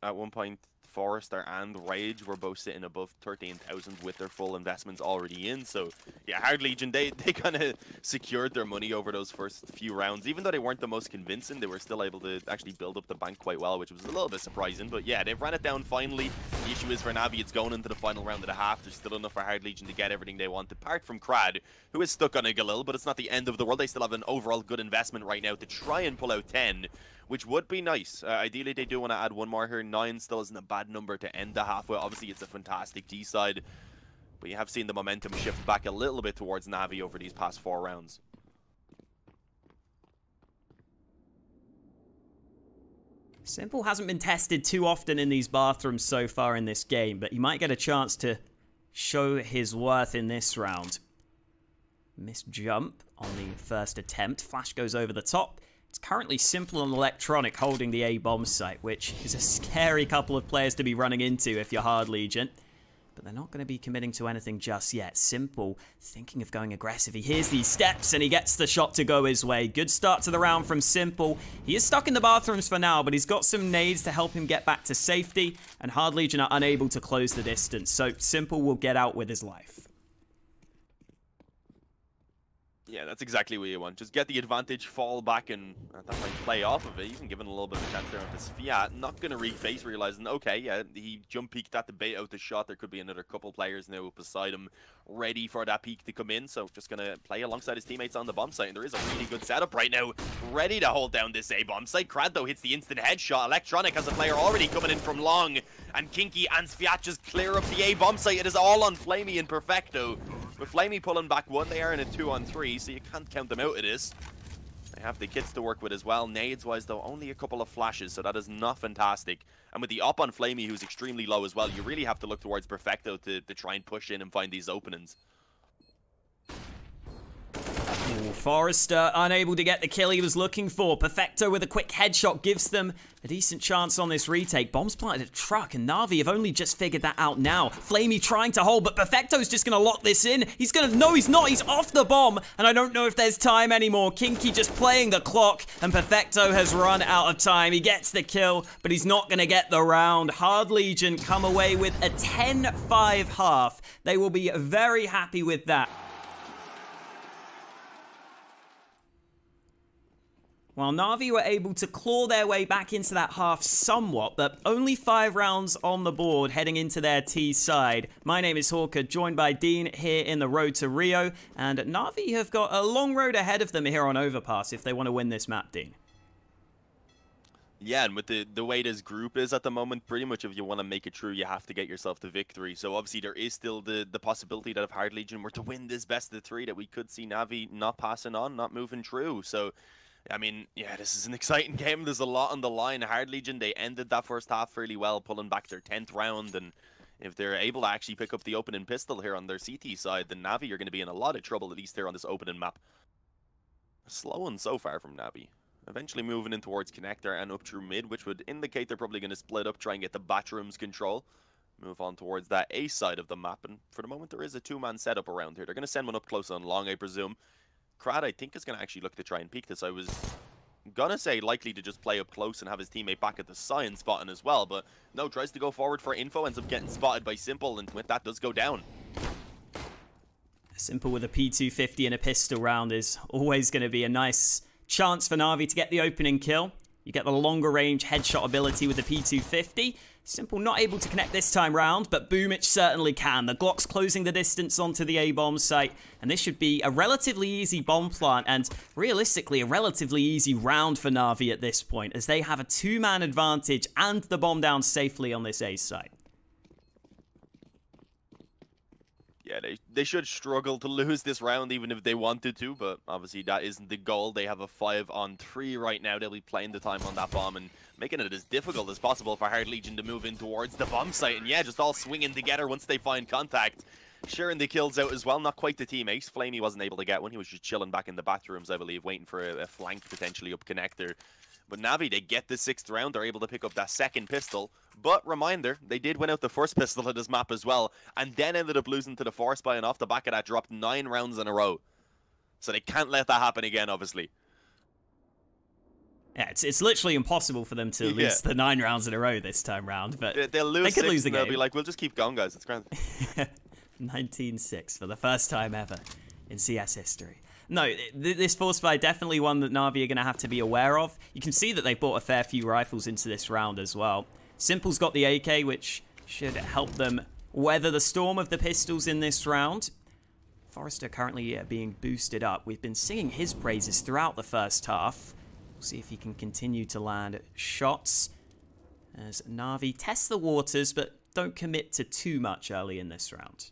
at one point Forester and Rage were both sitting above 13,000 with their full investments already in. So, yeah, Hard Legion, they, they kind of secured their money over those first few rounds. Even though they weren't the most convincing, they were still able to actually build up the bank quite well, which was a little bit surprising. But yeah, they've ran it down finally. The issue is for Navi, it's going into the final round of the half. There's still enough for Hard Legion to get everything they want, apart from Krad, who is stuck on a Galil, but it's not the end of the world. They still have an overall good investment right now to try and pull out 10 which would be nice. Uh, ideally, they do want to add one more here. Nine still isn't a bad number to end the halfway. Obviously, it's a fantastic T side, but you have seen the momentum shift back a little bit towards Navi over these past four rounds. Simple hasn't been tested too often in these bathrooms so far in this game, but he might get a chance to show his worth in this round. Missed jump on the first attempt. Flash goes over the top. It's currently Simple and Electronic holding the A-bomb site, which is a scary couple of players to be running into if you're Hard Legion. But they're not going to be committing to anything just yet. Simple thinking of going aggressive. He hears these steps and he gets the shot to go his way. Good start to the round from Simple. He is stuck in the bathrooms for now, but he's got some nades to help him get back to safety. And Hard Legion are unable to close the distance, so Simple will get out with his life. Yeah, that's exactly what you want. Just get the advantage, fall back, and uh, that might play off of it. Even given a little bit of a chance there onto Sviat. Not going to reface, realizing, okay, yeah, he jump peeked at the bait out the shot. There could be another couple players now beside him ready for that peek to come in. So just going to play alongside his teammates on the bomb site. And there is a really good setup right now, ready to hold down this A-bomb site. Krad, though, hits the instant headshot. Electronic has a player already coming in from long. And Kinky and Sviat just clear up the A-bomb site. It is all on flamie and Perfecto. With flamie pulling back one, they are in a two on three, so you can't count them out of this. They have the kits to work with as well. Nades-wise, though, only a couple of flashes, so that is not fantastic. And with the up on flamie, who's extremely low as well, you really have to look towards Perfecto to, to try and push in and find these openings. Ooh, Forester unable to get the kill he was looking for. Perfecto with a quick headshot gives them a decent chance on this retake. Bombs planted a truck, and Na'Vi have only just figured that out now. flamie trying to hold, but Perfecto's just going to lock this in. He's going to... No, he's not. He's off the bomb, and I don't know if there's time anymore. Kinky just playing the clock, and Perfecto has run out of time. He gets the kill, but he's not going to get the round. Hard Legion come away with a 10-5 half. They will be very happy with that. While Na'Vi were able to claw their way back into that half somewhat, but only five rounds on the board heading into their T side. My name is Hawker, joined by Dean here in the road to Rio, and Na'Vi have got a long road ahead of them here on Overpass if they want to win this map, Dean. Yeah, and with the, the way this group is at the moment, pretty much if you want to make it true, you have to get yourself to victory. So obviously there is still the, the possibility that if Hard Legion were to win this best of the three, that we could see Navi not passing on, not moving through. So I mean, yeah, this is an exciting game. There's a lot on the line. Hard Legion, they ended that first half really well, pulling back their 10th round. And if they're able to actually pick up the opening pistol here on their CT side, then Navi are going to be in a lot of trouble, at least here on this opening map. Slow one so far from Navi. Eventually moving in towards connector and up through mid, which would indicate they're probably going to split up, try and get the bathrooms control. Move on towards that A side of the map, and for the moment there is a two-man setup around here. They're going to send one up close on long, I presume. Krad, I think, is going to actually look to try and peek this. I was gonna say likely to just play up close and have his teammate back at the science button as well, but no, tries to go forward for info, ends up getting spotted by Simple, and with that does go down. Simple with a P250 and a pistol round is always going to be a nice chance for Na'Vi to get the opening kill. You get the longer range headshot ability with the P250. Simple not able to connect this time round, but Boomich certainly can. The Glock's closing the distance onto the A-bomb site, and this should be a relatively easy bomb plant, and realistically a relatively easy round for Na'Vi at this point, as they have a two-man advantage and the bomb down safely on this A site. yeah, they, they should struggle to lose this round even if they wanted to, but obviously that isn't the goal. They have a 5 on 3 right now. They'll be playing the time on that bomb and making it as difficult as possible for Hard Legion to move in towards the bomb site. And yeah, just all swinging together once they find contact. Sharing the kills out as well, not quite the team ace. flamie wasn't able to get one. He was just chilling back in the bathrooms, I believe, waiting for a, a flank potentially up connector. But Navi, they get the sixth round. They're able to pick up that second pistol. But reminder, they did win out the first pistol of this map as well. And then ended up losing to the Force Buy and off the back of that dropped nine rounds in a row. So they can't let that happen again, obviously. Yeah, it's, it's literally impossible for them to yeah. lose the nine rounds in a row this time round. But they, will lose they could lose the game. They'll be like, we'll just keep going, guys. It's grand. 19-6 for the first time ever in CS history no, th this force fight definitely one that Navi are going to have to be aware of. You can see that they've bought a fair few rifles into this round as well. Simple's got the AK, which should help them weather the storm of the pistols in this round. Forester currently uh, being boosted up. We've been singing his praises throughout the first half. See if he can continue to land shots as Navi test the waters, but don't commit to too much early in this round.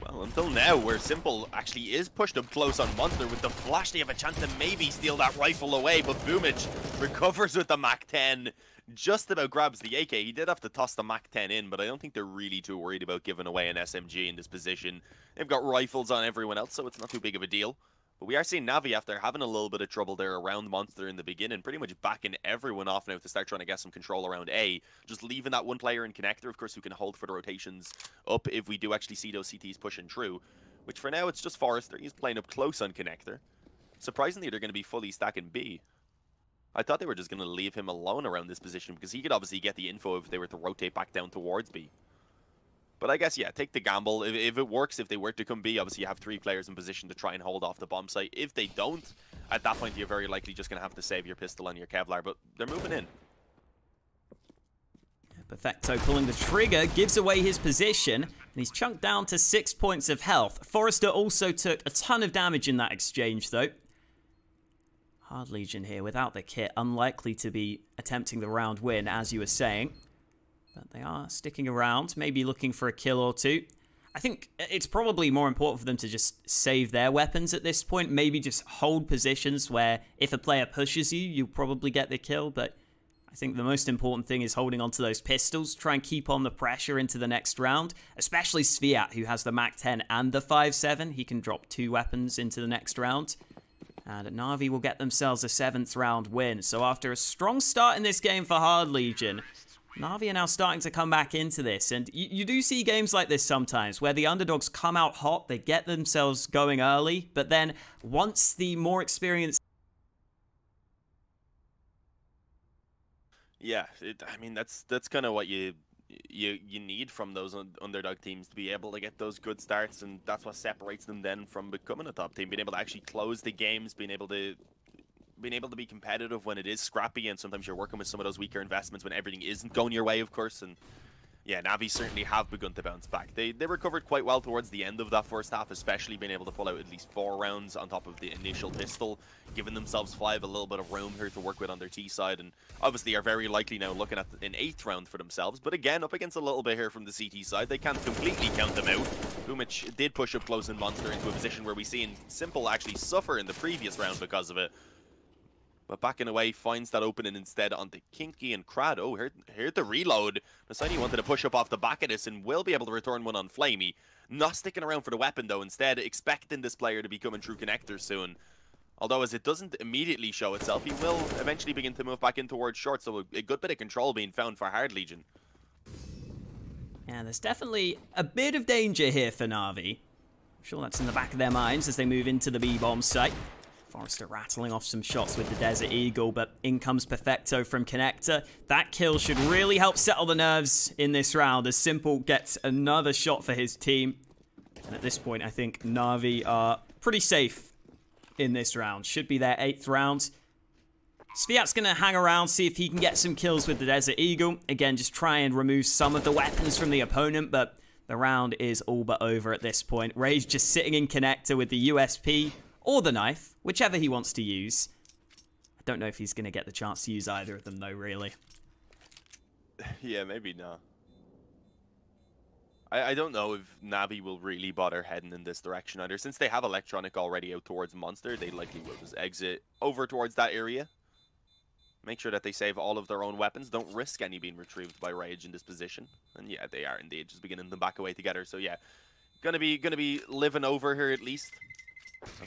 Well, until now, where Simple actually is pushed up close on Monster. With the flash, they have a chance to maybe steal that rifle away, but Boomich recovers with the MAC-10. Just about grabs the AK. He did have to toss the MAC-10 in, but I don't think they're really too worried about giving away an SMG in this position. They've got rifles on everyone else, so it's not too big of a deal. But we are seeing Navi after having a little bit of trouble there around Monster in the beginning, pretty much backing everyone off now to start trying to get some control around A. Just leaving that one player in connector, of course, who can hold for the rotations up if we do actually see those CTs pushing through. Which for now, it's just Forester. He's playing up close on connector. Surprisingly, they're going to be fully stacking B. I thought they were just going to leave him alone around this position because he could obviously get the info if they were to rotate back down towards B. But I guess, yeah, take the gamble. If, if it works, if they were to come B, obviously you have three players in position to try and hold off the bomb site. If they don't, at that point, you're very likely just going to have to save your pistol and your Kevlar. But they're moving in. Perfecto pulling the trigger, gives away his position, and he's chunked down to six points of health. Forester also took a ton of damage in that exchange, though. Hard Legion here without the kit, unlikely to be attempting the round win, as you were saying. But they are sticking around, maybe looking for a kill or two. I think it's probably more important for them to just save their weapons at this point. Maybe just hold positions where if a player pushes you, you'll probably get the kill. But I think the most important thing is holding onto those pistols, try and keep on the pressure into the next round, especially Sviat, who has the MAC-10 and the 5.7. He can drop two weapons into the next round. And Na'Vi will get themselves a seventh round win. So after a strong start in this game for Hard Legion, Na'Vi are now starting to come back into this. And you, you, do see games like this sometimes where the underdogs come out hot, they get themselves going early, but then once the more experienced Yeah, it, I mean that's that's kind of what you you you need from those underdog teams to be able to get those good starts, and that's what separates them then from becoming a top team. Being able to actually close the games, being able to being able to be competitive when it is scrappy, and sometimes you're working with some of those weaker investments when everything isn't going your way, of course, and yeah, Navi certainly have begun to bounce back. They they recovered quite well towards the end of that first half, especially being able to pull out at least four rounds on top of the initial pistol, giving themselves five, a little bit of room here to work with on their T side, and obviously are very likely now looking at an eighth round for themselves. But again, up against a little bit here from the CT side, they can't completely count them out. Boomich did push up close and Monster into a position where we seen Simple actually suffer in the previous round because of it. But backing away, finds that opening instead onto Kinky and Krad. Oh, here, here the reload. Nasani wanted to push up off the back of this and will be able to return one on flamie. Not sticking around for the weapon though, instead expecting this player to be coming through connector soon. Although as it doesn't immediately show itself, he will eventually begin to move back in towards short, so a, a good bit of control being found for Hard Legion. Yeah, there's definitely a bit of danger here for Na'Vi. I'm sure that's in the back of their minds as they move into the B-bomb site. Forester rattling off some shots with the Desert Eagle, but in comes Perfecto from Connector. That kill should really help settle the nerves in this round as Simple gets another shot for his team. And at this point, I think Na'Vi are pretty safe in this round. Should be their eighth round. Sviat's going to hang around, see if he can get some kills with the Desert Eagle. Again, just try and remove some of the weapons from the opponent, but the round is all but over at this point. Rage just sitting in connector with the USP or the knife, whichever he wants to use. I don't know if he's going to get the chance to use either of them, though, really. Yeah, maybe not. I, I don't know if Navi will really bother heading in this direction either. Since they have Electronic already out towards Monster, they likely will just exit over towards that area. Make sure that they save all of their own weapons. Don't risk any being retrieved by Rage in this position. And yeah, they are indeed just beginning to back away together. So yeah, gonna be gonna be living over here at least.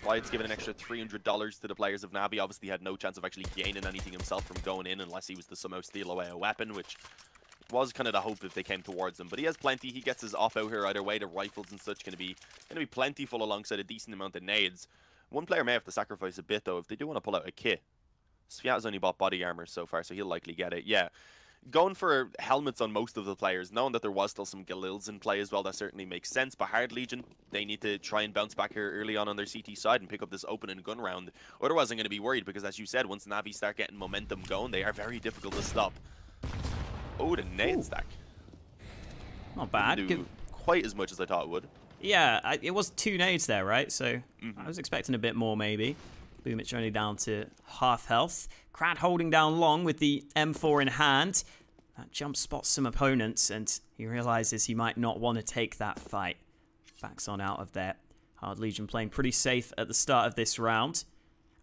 Wyatt's given an extra $300 to the players of Navi. Obviously had no chance of actually gaining anything himself from going in unless he was to somehow steal away a weapon, which was kind of the hope if they came towards him. But he has plenty. He gets his off out here either way. The rifles and such going to be going to be plentiful alongside a decent amount of nades. One player may have to sacrifice a bit though if they do want to pull out a kit. Sviat has only bought body armor so far, so he'll likely get it. Yeah, going for helmets on most of the players, knowing that there was still some Galils in play as well, that certainly makes sense. But Hard Legion, they need to try and bounce back here early on on their CT side and pick up this opening gun round. Otherwise, I'm going to be worried because, as you said, once Navi start getting momentum going, they are very difficult to stop. Oh, the nade stack. Not bad. Do quite as much as I thought it would. Yeah, I, it was two nades there, right? So mm -hmm. I was expecting a bit more, maybe. Boomich only down to half health. Krad holding down long with the M4 in hand. That jump spots some opponents and he realizes he might not want to take that fight. Backs on out of there. Hard Legion playing pretty safe at the start of this round.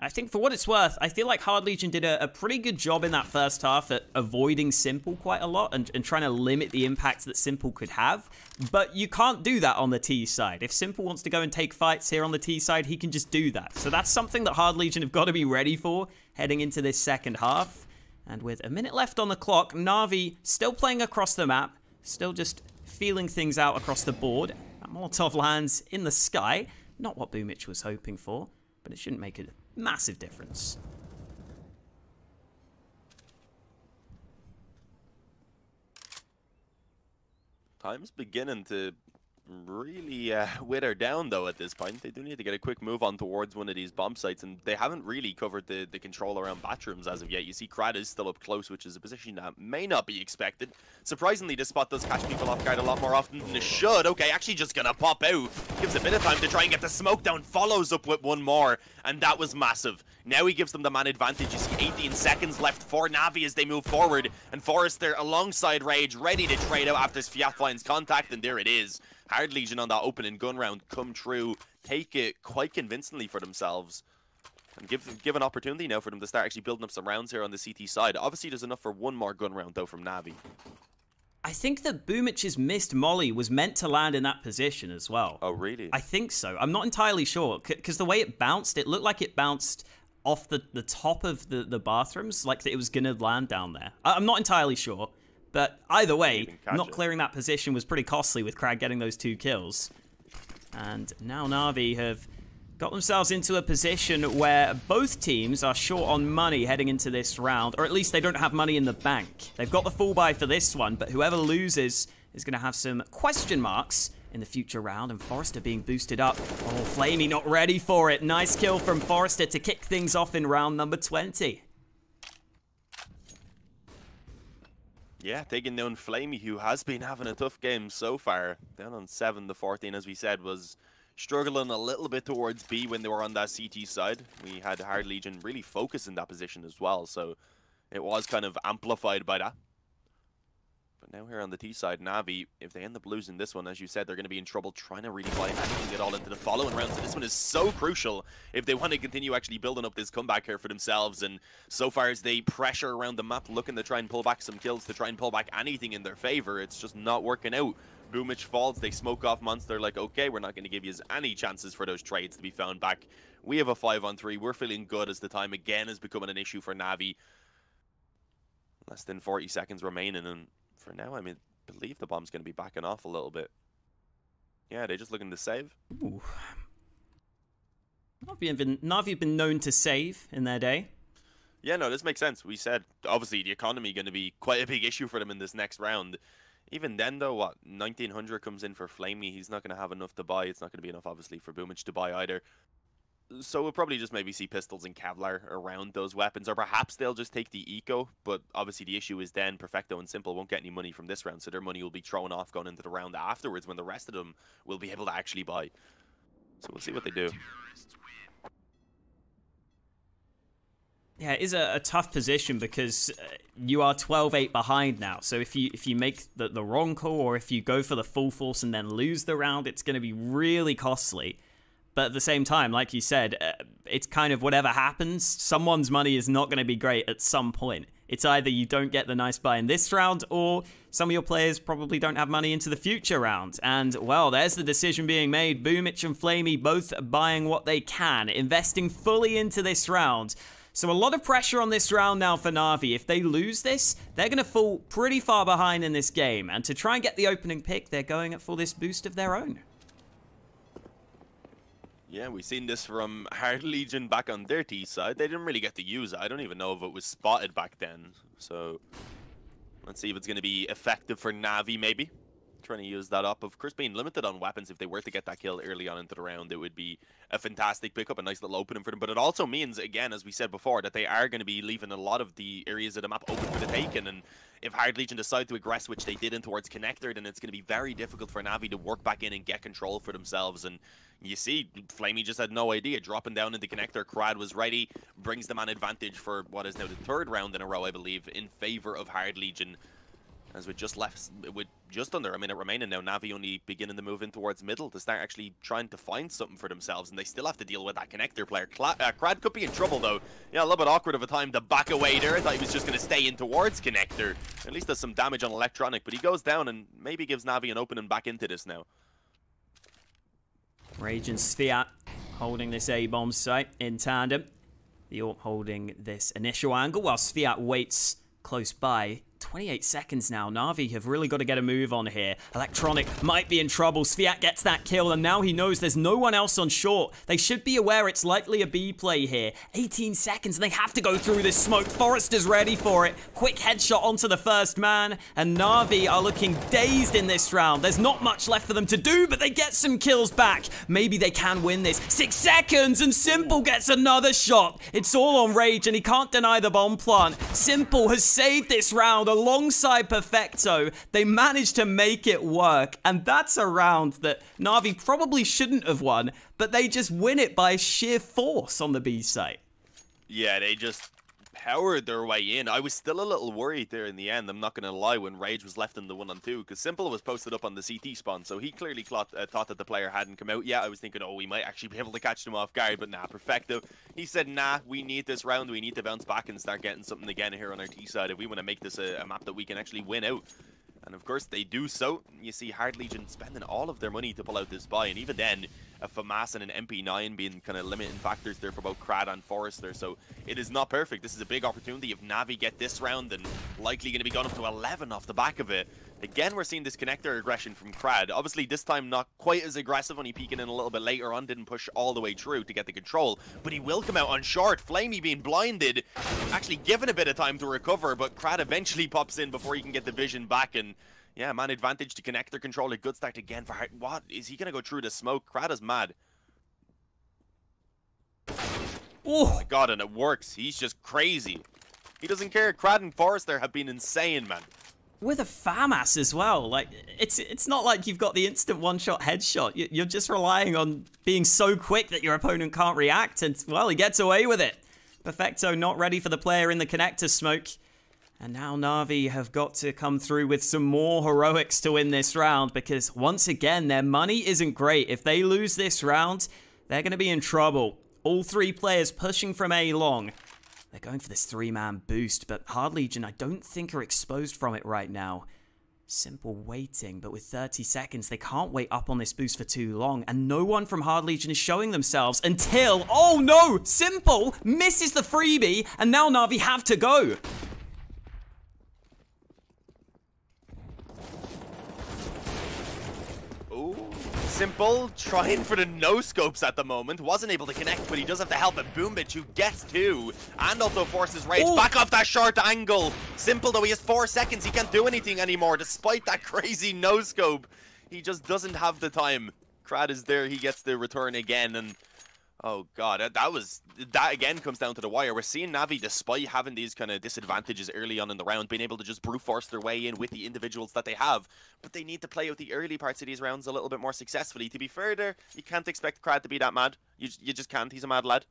I think for what it's worth, I feel like Hard Legion did a, a, pretty good job in that first half at avoiding Simple quite a lot and, and, trying to limit the impact that Simple could have. But you can't do that on the T side. If Simple wants to go and take fights here on the T side, he can just do that. So that's something that Hard Legion have got to be ready for heading into this second half. And with a minute left on the clock, Na'Vi still playing across the map, still just feeling things out across the board. That Molotov lands in the sky. Not what Boomich was hoping for, but it shouldn't make it Massive difference. Time's beginning to really uh, wither down though at this point. They do need to get a quick move on towards one of these bomb sites and they haven't really covered the, the control around bathrooms as of yet. You see Krad is still up close which is a position that may not be expected. Surprisingly this spot does catch people off guard a lot more often than it should. Okay, actually just gonna pop out. Gives a bit of time to try and get the smoke down. Follows up with one more and that was massive. Now he gives them the man advantage. You see 18 seconds left for Navi as they move forward and Forester alongside Rage ready to trade out after Sviat finds contact and there it is. Hard Legion on that opening gun round come true, take it quite convincingly for themselves. and give give an opportunity now for them to start actually building up some rounds here on the CT side. Obviously, there's enough for one more gun round though from Navi. I think that Boomich's missed molly was meant to land in that position as well. Oh, really? I think so. I'm not entirely sure because the way it bounced, it looked like it bounced off the, the top of the, the bathrooms, like it was going to land down there. I, I'm not entirely sure. But either way, not clearing that position was pretty costly with Krad getting those two kills. And now Na'Vi have got themselves into a position where both teams are short on money heading into this round, or at least they don't have money in the bank. They've got the full buy for this one, but whoever loses is going to have some question marks in the future round, and Forester being boosted up. Oh, flamie not ready for it. Nice kill from Forester to kick things off in round number 20. Yeah, taking down flamie, who has been having a tough game so far. Down on 7 to 14, as we said, was struggling a little bit towards B when they were on that CT side. We had Hard Legion really focus in that position as well, so it was kind of amplified by that. But now here on the T side, Navi, if they end up losing this one, as you said, they're going to be in trouble trying to really buy anything get all into the following rounds. So this one is so crucial if they want to continue actually building up this comeback here for themselves. And so far as they pressure around the map, looking to try and pull back some kills, to try and pull back anything in their favor, it's just not working out. Boomich falls, they smoke off Monster like, okay, we're not going to give you any chances for those trades to be found back. We have a 5 on 3. We're feeling good as the time again is becoming an issue for Navi. Less than 40 seconds remaining, and for now, I mean, believe the bomb's going to be backing off a little bit. Yeah, they're just looking to save. Ooh. Navi have been, Navi have been known to save in their day. Yeah, no, this makes sense. We said, obviously, the economy going to be quite a big issue for them in this next round. Even then, though, what, 1900 comes in for flamie, he's not going to have enough to buy. It's not going to be enough, obviously, for Boomich to buy either. So we'll probably just maybe see pistols and Kevlar around those weapons, or perhaps they'll just take the eco. But obviously, the issue is then Perfecto and Simple won't get any money from this round, so their money will be thrown off going into the round afterwards when the rest of them will be able to actually buy. So we'll see what they do. Yeah, it is a, a tough position because uh, you are 12-8 behind now. So if you if you make the, the wrong call or if you go for the full force and then lose the round, it's going to be really costly. But at the same time, like you said, uh, it's kind of whatever happens, someone's money is not going to be great at some point. It's either you don't get the nice buy in this round, or some of your players probably don't have money into the future round. And, well, there's the decision being made. Boomich and flamie both buying what they can, investing fully into this round. So a lot of pressure on this round now for Na'Vi. If they lose this, they're going to fall pretty far behind in this game. And to try and get the opening pick, they're going for this boost of their own. Yeah, we've seen this from Hard Legion back on their T side. They didn't really get to use it. I don't even know if it was spotted back then. So let's see if it's going to be effective for Navi, maybe trying to use that up. Of course, being limited on weapons, if they were to get that kill early on into the round, it would be a fantastic pickup, a nice little opening for them. But it also means, again, as we said before, that they are going to be leaving a lot of the areas of the map open for the taking. And if Hard Legion decide to aggress, which they did in towards Connector, then it's going to be very difficult for Navi to work back in and get control for themselves. And you see, flamie just had no idea. Dropping down into Connector, Krad was ready, brings them an advantage for what is now the third round in a row, I believe, in favor of Hard Legion. As we just left with just under a minute remaining now, Navi only beginning to move in towards middle to start actually trying to find something for themselves, and they still have to deal with that connector player. Cla uh, Krad could be in trouble though. Yeah, a little bit awkward of a time to back away there. I thought he was just going to stay in towards connector. At least does some damage on electronic, but he goes down and maybe gives Navi an opening back into this now. Rage and Sviat holding this A-bomb site in tandem. The AWP holding this initial angle while Sviat waits close by 28 seconds now. Na'Vi have really got to get a move on here. Electronic might be in trouble. Sviat gets that kill, and now he knows there's no one else on short. They should be aware it's likely a B play here. 18 seconds, and they have to go through this smoke. Forester's ready for it. Quick headshot onto the first man, and Na'Vi are looking dazed in this round. There's not much left for them to do, but they get some kills back. Maybe they can win this. Six seconds, and Simple gets another shot. It's all on Rage, and he can't deny the bomb plant. Simple has saved this round alongside Perfecto, they managed to make it work. And that's a round that Na'Vi probably shouldn't have won, but they just win it by sheer force on the B site. Yeah, they just powered their way in. I was still a little worried there in the end, I'm not going to lie, when Rage was left in the one on two, because Simple was posted up on the CT spawn, so he clearly thought, uh, thought that the player hadn't come out yet. I was thinking, oh, we might actually be able to catch them off guard, but nah, Perfecto. He said, nah, we need this round, we need to bounce back and start getting something again here on our T side if we want to make this a, a map that we can actually win out. And of course they do so. You see Hard Legion spending all of their money to pull out this buy, and even then, a FAMAS and an MP9 being kind of limiting factors there for both Krad and Forester. So it is not perfect. This is a big opportunity. If Navi get this round, then likely going to be gone up to 11 off the back of it. Again, we're seeing this connector aggression from Krad. Obviously, this time not quite as aggressive, only peeking in a little bit later on, didn't push all the way through to get the control, but he will come out on short. flamie being blinded, actually given a bit of time to recover, but Krad eventually pops in before he can get the vision back, and yeah, man advantage to connector control. A good start again for. What? Is he going to go through the smoke? Krad is mad. Oh my god, and it works. He's just crazy. He doesn't care. Krad and Forester have been insane, man with a FAMAS as well. Like it's it's not like you've got the instant one-shot headshot. You're just relying on being so quick that your opponent can't react, and well, he gets away with it. Perfecto not ready for the player in the connector smoke. And now Na'Vi have got to come through with some more heroics to win this round because once again, their money isn't great. If they lose this round, they're going to be in trouble. All three players pushing from A long. They're going for this three-man boost, but Hard Legion I don't think are exposed from it right now. Simple waiting, but with 30 seconds, they can't wait up on this boost for too long, and no one from Hard Legion is showing themselves until... Oh no! Simple misses the freebie, and now Na'Vi have to go! Simple, trying for the no-scopes at the moment. Wasn't able to connect, but he does have the help of Boombitch, who gets two. And also forces Rage Ooh. back off that short angle. Simple, though, he has four seconds. He can't do anything anymore, despite that crazy no-scope. He just doesn't have the time. Krad is there, he gets the return again, and Oh god, that was that again comes down to the wire. We're seeing Navi, despite having these kind of disadvantages early on in the round, being able to just brute force their way in with the individuals that they have. But they need to play out the early parts of these rounds a little bit more successfully. To be further, you can't expect Krad to be that mad. You you just can't. He's a mad lad.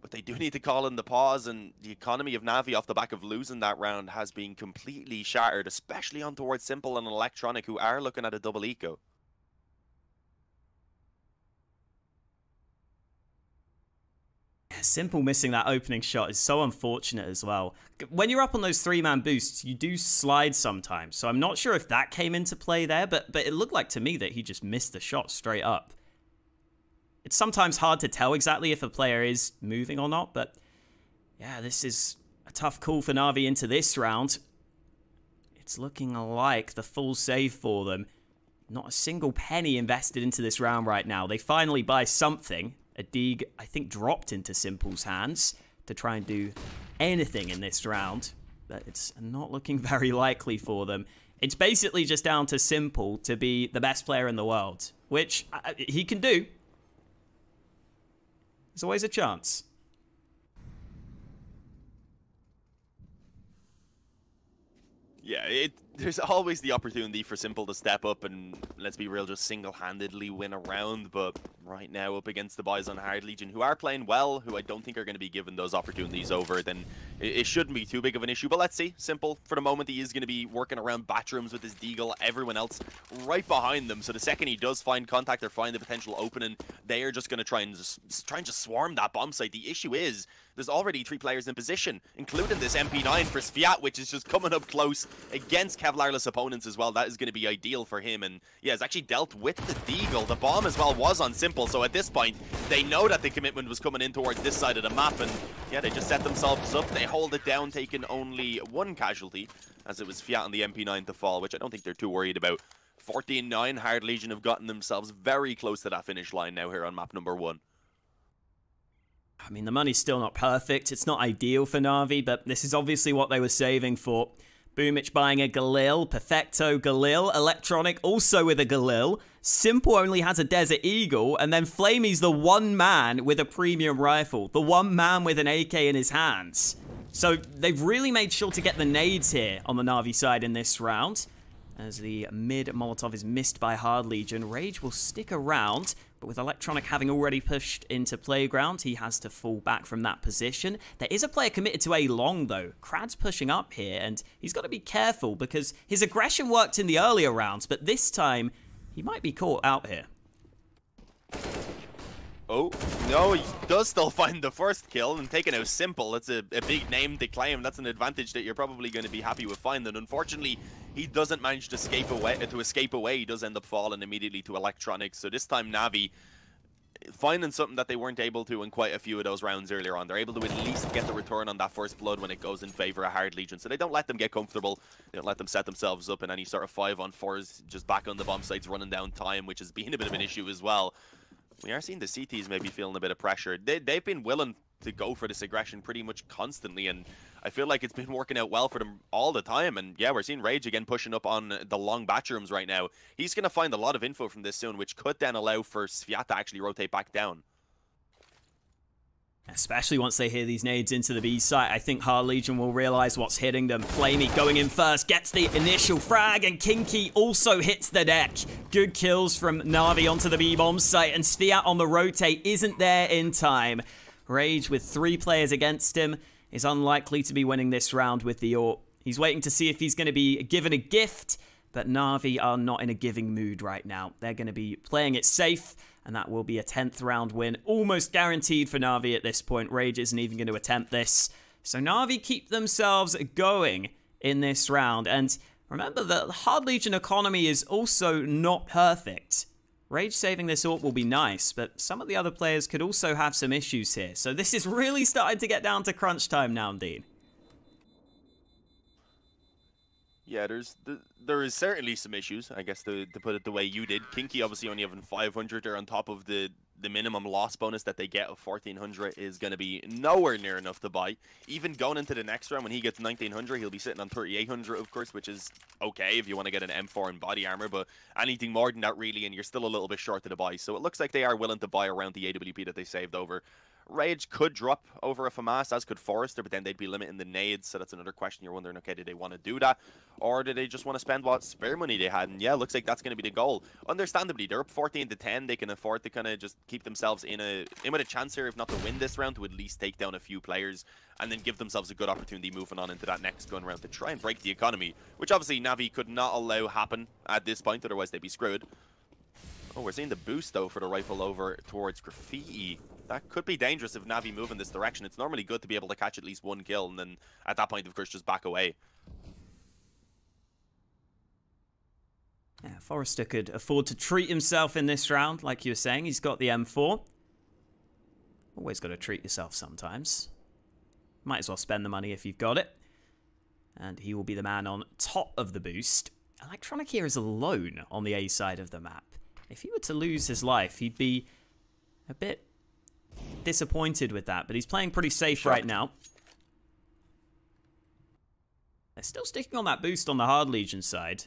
But they do need to call in the pause, and the economy of Navi off the back of losing that round has been completely shattered, especially on towards Simple and Electronic, who are looking at a double eco. Simple missing that opening shot is so unfortunate as well. When you're up on those three-man boosts, you do slide sometimes. So I'm not sure if that came into play there, but, but it looked like to me that he just missed the shot straight up. It's sometimes hard to tell exactly if a player is moving or not, but yeah, this is a tough call for Na'Vi into this round. It's looking like the full save for them. Not a single penny invested into this round right now. They finally buy something, a dig, I think, dropped into Simple's hands to try and do anything in this round. But it's not looking very likely for them. It's basically just down to Simple to be the best player in the world, which uh, he can do. There's always a chance. Yeah, it there's always the opportunity for Simple to step up and, let's be real, just single-handedly win a round, but right now up against the boys on Hard Legion, who are playing well, who I don't think are going to be given those opportunities over, then it, it, shouldn't be too big of an issue. But let's see, Simple, for the moment, he is going to be working around bathrooms with his Deagle, everyone else right behind them, so the second he does find contact or find the potential opening, they are just going to try and just, try and just swarm that bomb site. The issue is, there's already three players in position, including this MP9 for Sviat, which is just coming up close against Kevlarless opponents as well. That is going to be ideal for him. And yeah, has actually dealt with the Deagle. The bomb as well was on Simple. So at this point, they know that the commitment was coming in towards this side of the map. And yeah, they just set themselves up. They hold it down, taking only one casualty, as it was Sviat and the MP9 to fall, which I don't think they're too worried about. 14-9, Hard Legion have gotten themselves very close to that finish line now here on map number one. I mean, the money's still not perfect. It's not ideal for Na'Vi, but this is obviously what they were saving for. Boomich buying a Galil, Perfecto Galil, Electronic also with a Galil, Simple only has a Desert Eagle, and then flamie's the one man with a premium rifle, the one man with an AK in his hands. So they've really made sure to get the nades here on the Na'Vi side in this round. As the mid Molotov is missed by Hard Legion, Rage will stick around But with Electronic having already pushed into Playground, he has to fall back from that position. There is a player committed to A long, though. Krad's pushing up here, and he's got to be careful because his aggression worked in the earlier rounds, but this time he might be caught out here. Oh, no, he does still find the first kill and taking out Simple. That's a, a big name to claim. That's an advantage that you're probably going to be happy with finding. Unfortunately, he doesn't manage to escape away. To escape away, he does end up falling immediately to Electronics. So this time, Navi finding something that they weren't able to in quite a few of those rounds earlier on. They're able to at least get the return on that first blood when it goes in favor of Hard Legion. So they don't let them get comfortable. They don't let them set themselves up in any sort of five on fours, just back on the bomb sites, running down time, which has been a bit of an issue as well we are seeing the CTs maybe feeling a bit of pressure. They, they've been willing to go for this aggression pretty much constantly, and I feel like it's been working out well for them all the time. And yeah, we're seeing Rage again pushing up on the long bathrooms right now. He's going to find a lot of info from this soon, which could then allow for Sviat to actually rotate back down. Especially once they hear these nades into the B site, I think Hard Legion will realize what's hitting them. flamie going in first, gets the initial frag, and Kinky also hits the deck. Good kills from Na'Vi onto the B-bomb site, and Sviat on the rotate isn't there in time. Rage with three players against him is unlikely to be winning this round with the AWP. He's waiting to see if he's going to be given a gift, but Na'Vi are not in a giving mood right now. They're going to be playing it safe and that will be a 10th round win. Almost guaranteed for Na'Vi at this point. Rage isn't even going to attempt this. So Na'Vi keep themselves going in this round. And remember that the Hard Legion economy is also not perfect. Rage saving this AWP will be nice, but some of the other players could also have some issues here. So this is really starting to get down to crunch time now, Dean. Yeah, there's there is certainly some issues, I guess, to, to put it the way you did. Kinky obviously only having 500 there on top of the the minimum loss bonus that they get of 1400 is going to be nowhere near enough to buy. Even going into the next round when he gets 1900, he'll be sitting on 3800, of course, which is okay if you want to get an M4 and body armor, but anything more than that really, and you're still a little bit short to the buy. So it looks like they are willing to buy around the AWP that they saved over. Rage could drop over a FAMAS, as could Forester, but then they'd be limiting the nades, so that's another question you're wondering, okay, did they want to do that? Or did they just want to spend what spare money they had? And yeah, looks like that's going to be the goal. Understandably, they're up 14 to 10. They can afford to kind of just keep themselves in a in with a chance here, if not to win this round, to at least take down a few players and then give themselves a good opportunity moving on into that next gun round to try and break the economy, which obviously Navi could not allow happen at this point, otherwise they'd be screwed. Oh, we're seeing the boost, though, for the rifle over towards Graffiti. That could be dangerous if Navi move in this direction. It's normally good to be able to catch at least one kill, and then at that point, of course, just back away. Yeah, Forester could afford to treat himself in this round, like you were saying. He's got the M4. Always got to treat yourself sometimes. Might as well spend the money if you've got it. And he will be the man on top of the boost. Electronic here is alone on the A side of the map. If he were to lose his life, he'd be a bit disappointed with that, but he's playing pretty safe right now. They're still sticking on that boost on the Hard Legion side.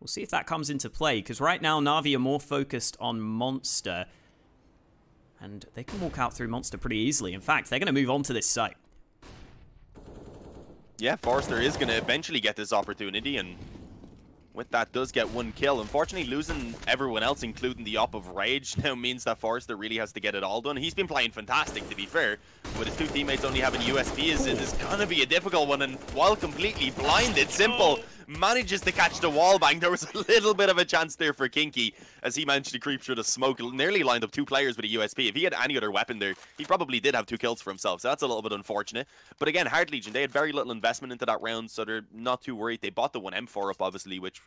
We'll see if that comes into play, because right now Na'Vi are more focused on Monster. And they can walk out through Monster pretty easily. In fact, they're going to move on to this site. Yeah, Forester is going to eventually get this opportunity, and with that does get one kill. Unfortunately, losing everyone else, including the op of Rage, now means that Forester really has to get it all done. He's been playing fantastic, to be fair, but his two teammates only having USP is, is going to be a difficult one, and while completely blinded, Simple manages to catch the wall bang. There was a little bit of a chance there for Kinky as he managed to creep through the smoke. Nearly lined up two players with a USP. If he had any other weapon there, he probably did have two kills for himself. So that's a little bit unfortunate. But again, Hard Legion, they had very little investment into that round, so they're not too worried. They bought the one M4 up, obviously, which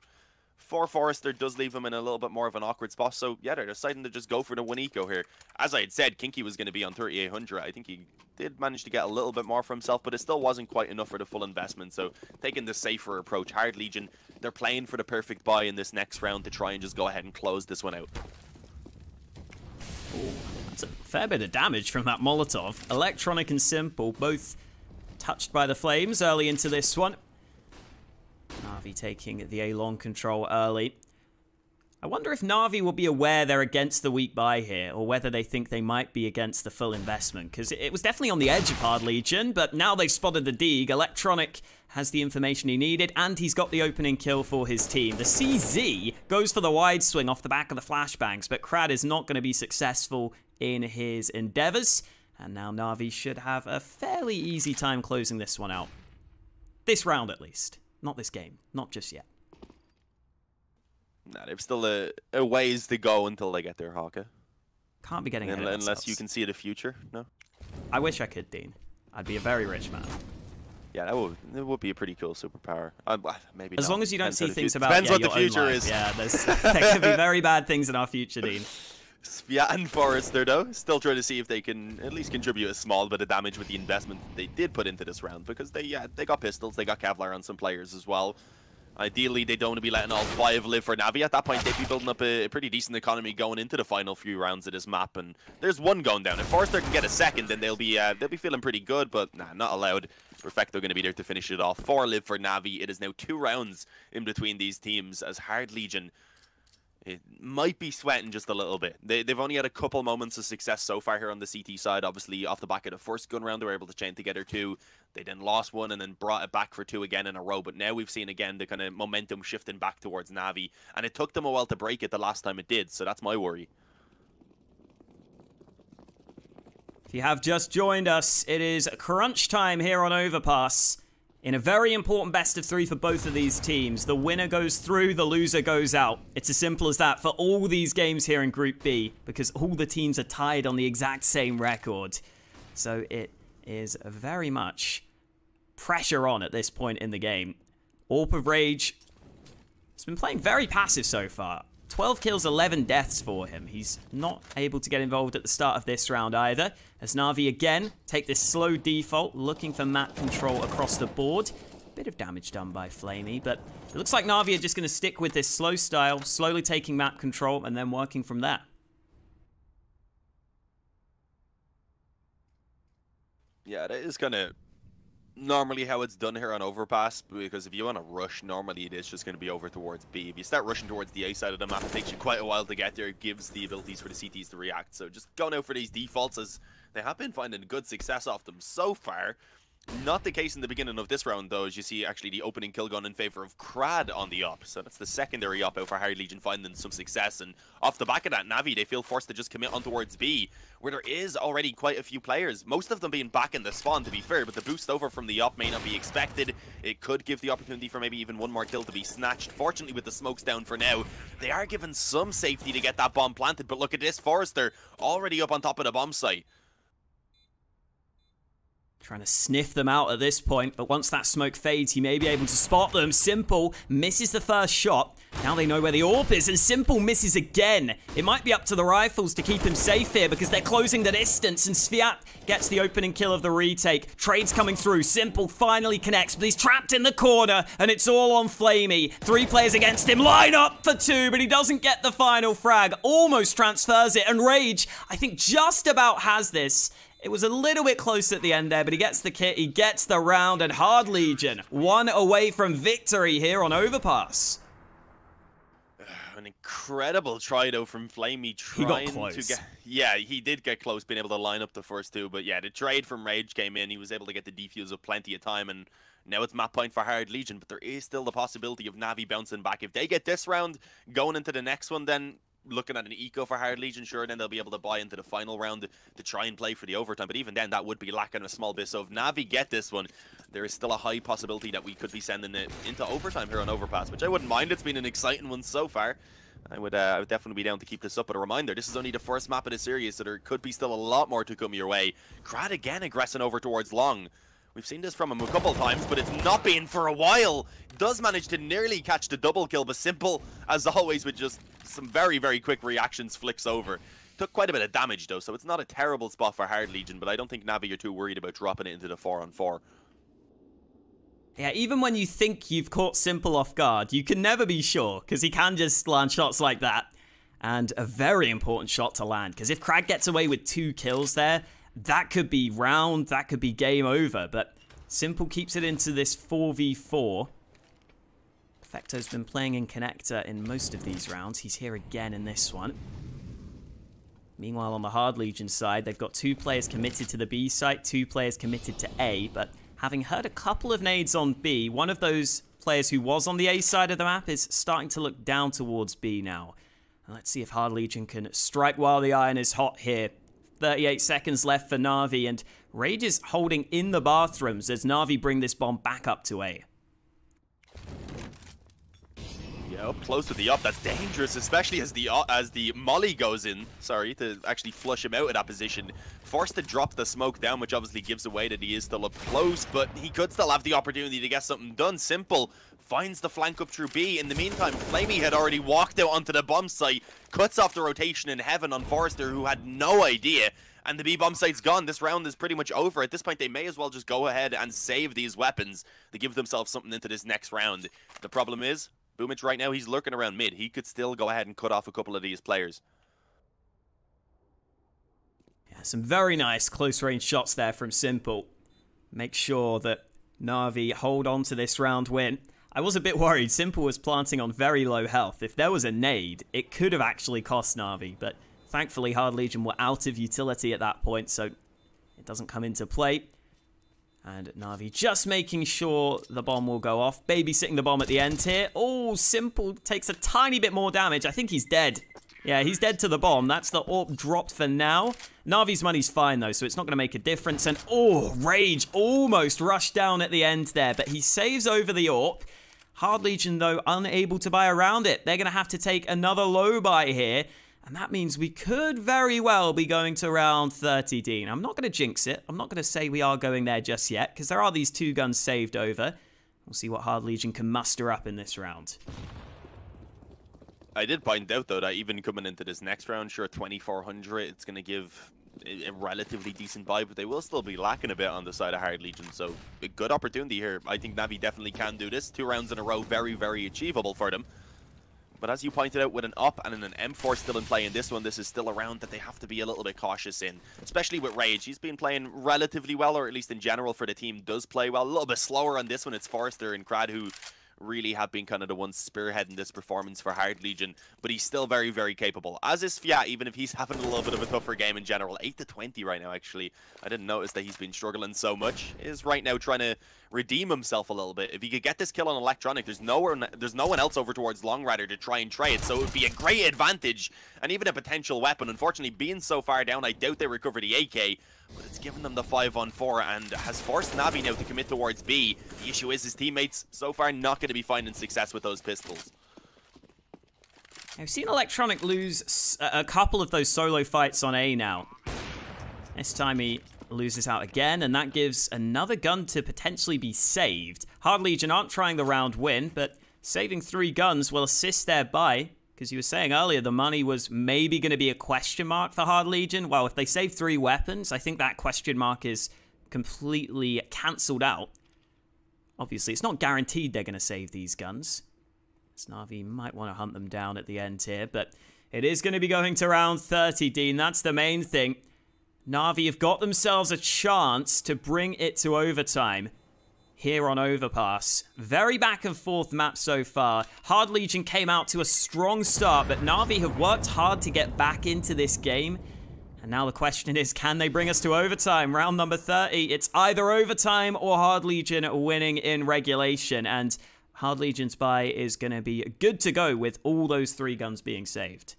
for Forester does leave him in a little bit more of an awkward spot. So yeah, they're deciding to just go for the one eco here. As I had said, Kinky was going to be on 3800. I think he did manage to get a little bit more for himself, but it still wasn't quite enough for the full investment. So taking the safer approach, Hard Legion, they're playing for the perfect buy in this next round to try and just go ahead and close this one out. That's a fair bit of damage from that Molotov. Electronic and Simple both touched by the flames early into this one. Navi taking the A-long control early. I wonder if Na'Vi will be aware they're against the weak buy here, or whether they think they might be against the full investment, because it was definitely on the edge of Hard Legion, but now they've spotted the Deeg. Electronic has the information he needed, and he's got the opening kill for his team. The CZ goes for the wide swing off the back of the flashbangs, but Krad is not going to be successful in his endeavors, and now Na'Vi should have a fairly easy time closing this one out. This round, at least. Not this game. Not just yet. Nah, they've still a, a ways to go until they get their Haka. Can't be getting Unless, unless you can see the future, no? I wish I could, Dean. I'd be a very rich man. Yeah, that would that would be a pretty cool superpower. Uh, maybe as not. long as you don't Depends see things about depends yeah, what the future is. Yeah, there's, there could be very bad things in our future, Dean. Yeah, and Forester though, still trying to see if they can at least contribute a small bit of damage with the investment they did put into this round because they yeah they got pistols, they got Kevlar on some players as well. Ideally, they don't want to be letting all five live for Navi. At that point, they'd be building up a, a pretty decent economy going into the final few rounds of this map. And there's one going down. If Forester can get a second, then they'll be uh, they'll be feeling pretty good. But nah, not allowed. Perfecto going to be there to finish it off. Four live for Navi. It is now two rounds in between these teams as Hard Legion it might be sweating just a little bit. They, they've only had a couple moments of success so far here on the CT side. Obviously, off the back of the first gun round, they were able to chain together two. They then lost one and then brought it back for two again in a row. But now we've seen again the kind of momentum shifting back towards Navi. And it took them a while to break it the last time it did. So that's my worry. If you have just joined us, it is crunch time here on Overpass. In a very important best of three for both of these teams, the winner goes through, the loser goes out. It's as simple as that for all these games here in Group B, because all the teams are tied on the exact same record. So it is very much pressure on at this point in the game. Orp of Rage has been playing very passive so far. 12 kills, 11 deaths for him. He's not able to get involved at the start of this round either. As Na'Vi again take this slow default, looking for map control across the board. Bit of damage done by flamie, but it looks like Na'Vi are just going to stick with this slow style, slowly taking map control and then working from there. Yeah, that is going of normally how it's done here on Overpass, because if you want to rush, normally it is just going to be over towards B. If you start rushing towards the A side of the map, it takes you quite a while to get there. It gives the abilities for the CTs to react. So just going out for these defaults as they have been finding good success off them so far. Not the case in the beginning of this round, though, as you see actually the opening kill gun in favor of Krad on the AWP. So that's the secondary AWP out for Hard Legion finding some success. And off the back of that, Navi, they feel forced to just commit on towards B, where there is already quite a few players. Most of them being back in the spawn, to be fair, but the boost over from the AWP may not be expected. It could give the opportunity for maybe even one more kill to be snatched. Fortunately, with the smokes down for now, they are given some safety to get that bomb planted. But look at this, Forester already up on top of the bomb site. Trying to sniff them out at this point, but once that smoke fades, he may be able to spot them. Simple misses the first shot. Now they know where the AWP is, and Simple misses again. It might be up to the rifles to keep him safe here because they're closing the distance, and Sviat gets the opening kill of the retake. Trades coming through. Simple finally connects, but he's trapped in the corner, and it's all on flamie. Three players against him. Line up for two, but he doesn't get the final frag. Almost transfers it, and Rage, I think, just about has this. It was a little bit close at the end there, but he gets the kit, he gets the round, and Hard Legion, one away from victory here on Overpass. An incredible try though from flamie trying to get yeah he did get close being able to line up the first two but yeah the trade from Rage came in. He was able to get the defuse of plenty of time and now it's map point for Hard Legion but there is still the possibility of Navi bouncing back. If they get this round going into the next one then looking at an eco for Hard Legion, sure, then they'll be able to buy into the final round to try and play for the overtime. But even then, that would be lacking a small bit. So if Navi get this one, there is still a high possibility that we could be sending it into overtime here on Overpass, which I wouldn't mind. It's been an exciting one so far. I would, uh, I would definitely be down to keep this up. But a reminder, this is only the first map of the series, so there could be still a lot more to come your way. Krad again aggressing over towards Long. We've seen this from him a couple of times, but it's not been for a while. Does manage to nearly catch the double kill, but Simple, as always, with just some very, very quick reactions, flicks over. Took quite a bit of damage, though, so it's not a terrible spot for Hard Legion, but I don't think Navi are too worried about dropping it into the 4 on 4. Yeah, even when you think you've caught Simple off guard, you can never be sure, because he can just land shots like that. And a very important shot to land, because if Krad gets away with two kills there, that could be round, that could be game over. But Simple keeps it into this 4v4. Perfecto's been playing in connector in most of these rounds. He's here again in this one. Meanwhile, on the Hard Legion side, they've got two players committed to the B site, two players committed to A, but having heard a couple of nades on B, one of those players who was on the A side of the map is starting to look down towards B now. let's see if Hard Legion can strike while the iron is hot here. 38 seconds left for Na'Vi, and Rage is holding in the bathrooms as Na'Vi bring this bomb back up to A. Yeah, up close to the up. That's dangerous, especially as the uh, as the molly goes in. Sorry, to actually flush him out of that position. Forced to drop the smoke down, which obviously gives away that he is still up close, but he could still have the opportunity to get something done. Simple finds the flank up through B. In the meantime, flamie had already walked out onto the bomb site, cuts off the rotation in heaven on Forester, who had no idea. And the B bomb site's gone. This round is pretty much over. At this point, they may as well just go ahead and save these weapons to give themselves something into this next round. The problem is, Boomich right now, he's lurking around mid. He could still go ahead and cut off a couple of these players. Yeah, some very nice close range shots there from Simple. Make sure that Na'Vi hold on to this round win. I was a bit worried. Simple was planting on very low health. If there was a nade, it could have actually cost Na'Vi, but thankfully Hard Legion were out of utility at that point, so it doesn't come into play. And Na'Vi just making sure the bomb will go off. Babysitting the bomb at the end here. Oh, Simple takes a tiny bit more damage. I think he's dead. Yeah, he's dead to the bomb. That's the AWP dropped for now. Na'Vi's money's fine, though, so it's not going to make a difference. And, oh, Rage almost rushed down at the end there, but he saves over the AWP. Hard Legion, though, unable to buy around it. They're going to have to take another low buy here. And that means we could very well be going to round 30, Dean. I'm not going to jinx it. I'm not going to say we are going there just yet, because there are these two guns saved over. We'll see what Hard Legion can muster up in this round. I did point out, though, that even coming into this next round, sure, 2400, it's going to give a relatively decent buy, but they will still be lacking a bit on the side of Hard Legion. So, a good opportunity here. I think Navi definitely can do this. Two rounds in a row, very, very achievable for them. But as you pointed out, with an AWP and an M4 still in play in this one, this is still a round that they have to be a little bit cautious in, especially with Rage. He's been playing relatively well, or at least in general for the team, does play well. A little bit slower on this one. It's Forester and Krad who really have been kind of the ones spearheading this performance for Hard Legion, but he's still very, very capable. As is Sviat, even if he's having a little bit of a tougher game in general. 8 to 20 right now, actually. I didn't notice that he's been struggling so much. Is right now trying to redeem himself a little bit. If he could get this kill on Electronic, there's nowhere, there's no one else over towards Long Rider to try and try it, so it would be a great advantage and even a potential weapon. Unfortunately, being so far down, I doubt they recover the AK, but it's given them the 5 on 4 and has forced Navi now to commit towards B. The issue is his teammates so far not going to be finding success with those pistols. I've seen Electronic lose a couple of those solo fights on A now. This time he loses out again, and that gives another gun to potentially be saved. Hard Legion aren't trying the round win, but saving three guns will assist their buy, because you were saying earlier the money was maybe going to be a question mark for Hard Legion. Well, if they save three weapons, I think that question mark is completely cancelled out. Obviously, it's not guaranteed they're going to save these guns. Snavi might want to hunt them down at the end here, but it is going to be going to round 30, Dean. That's the main thing. Na'Vi have got themselves a chance to bring it to overtime here on Overpass. Very back and forth map so far. Hard Legion came out to a strong start, but Na'Vi have worked hard to get back into this game. And now the question is, can they bring us to overtime? Round number 30, it's either overtime or Hard Legion winning in regulation. And Hard Legion's buy is going to be good to go with all those three guns being saved.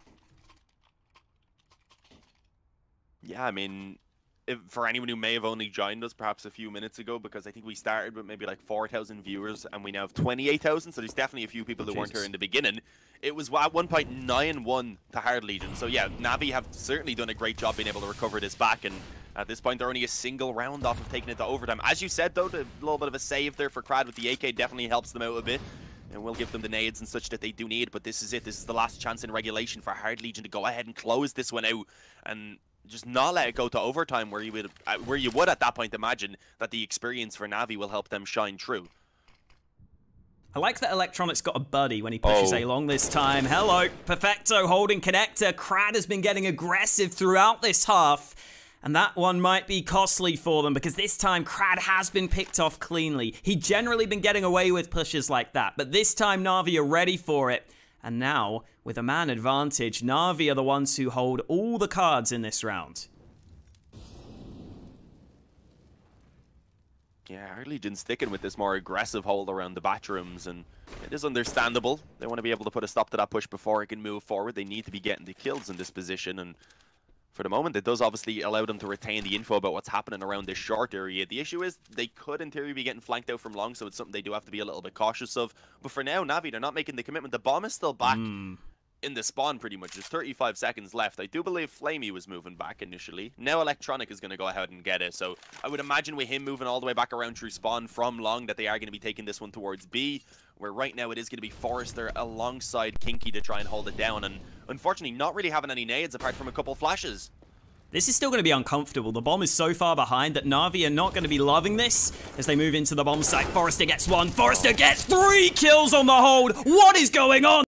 Yeah, I mean, if, for anyone who may have only joined us perhaps a few minutes ago, because I think we started with maybe like 4,000 viewers and we now have 28,000, so there's definitely a few people oh, that Jesus. weren't here in the beginning. It was at one point 9-1 to Hard Legion, so yeah, Navi have certainly done a great job being able to recover this back, and at this point they're only a single round off of taking it to overtime. As you said though, a little bit of a save there for Krad with the AK definitely helps them out a bit. And we'll give them the nades and such that they do need, but this is it. This is the last chance in regulation for Hard Legion to go ahead and close this one out. And just not let it go to overtime where you would uh, where you would at that point imagine that the experience for Navi will help them shine through. I like that Electronic's got a buddy when he pushes oh. A long this time. Hello, Perfecto holding connector. Krad has been getting aggressive throughout this half. And that one might be costly for them because this time Krad has been picked off cleanly. He'd generally been getting away with pushes like that, but this time Na'Vi are ready for it. And now, with a man advantage, Na'Vi are the ones who hold all the cards in this round. Yeah, our Legion sticking with this more aggressive hold around the bathrooms, and it is understandable. They want to be able to put a stop to that push before it can move forward. They need to be getting the kills in this position, and for the moment, it does obviously allow them to retain the info about what's happening around this short area. The issue is they could, in theory, be getting flanked out from long, so it's something they do have to be a little bit cautious of. But for now, Navi, they're not making the commitment. The bomb is still back. Mm in the spawn pretty much. There's 35 seconds left. I do believe flamie was moving back initially. Now Electronic is going to go ahead and get it. So I would imagine with him moving all the way back around through spawn from long that they are going to be taking this one towards B. Where right now it is going to be Forester alongside Kinky to try and hold it down. And unfortunately not really having any nades apart from a couple flashes. This is still going to be uncomfortable. The bomb is so far behind that Na'Vi are not going to be loving this as they move into the bomb site. Forester gets one. Forester gets three kills on the hold. What is going on?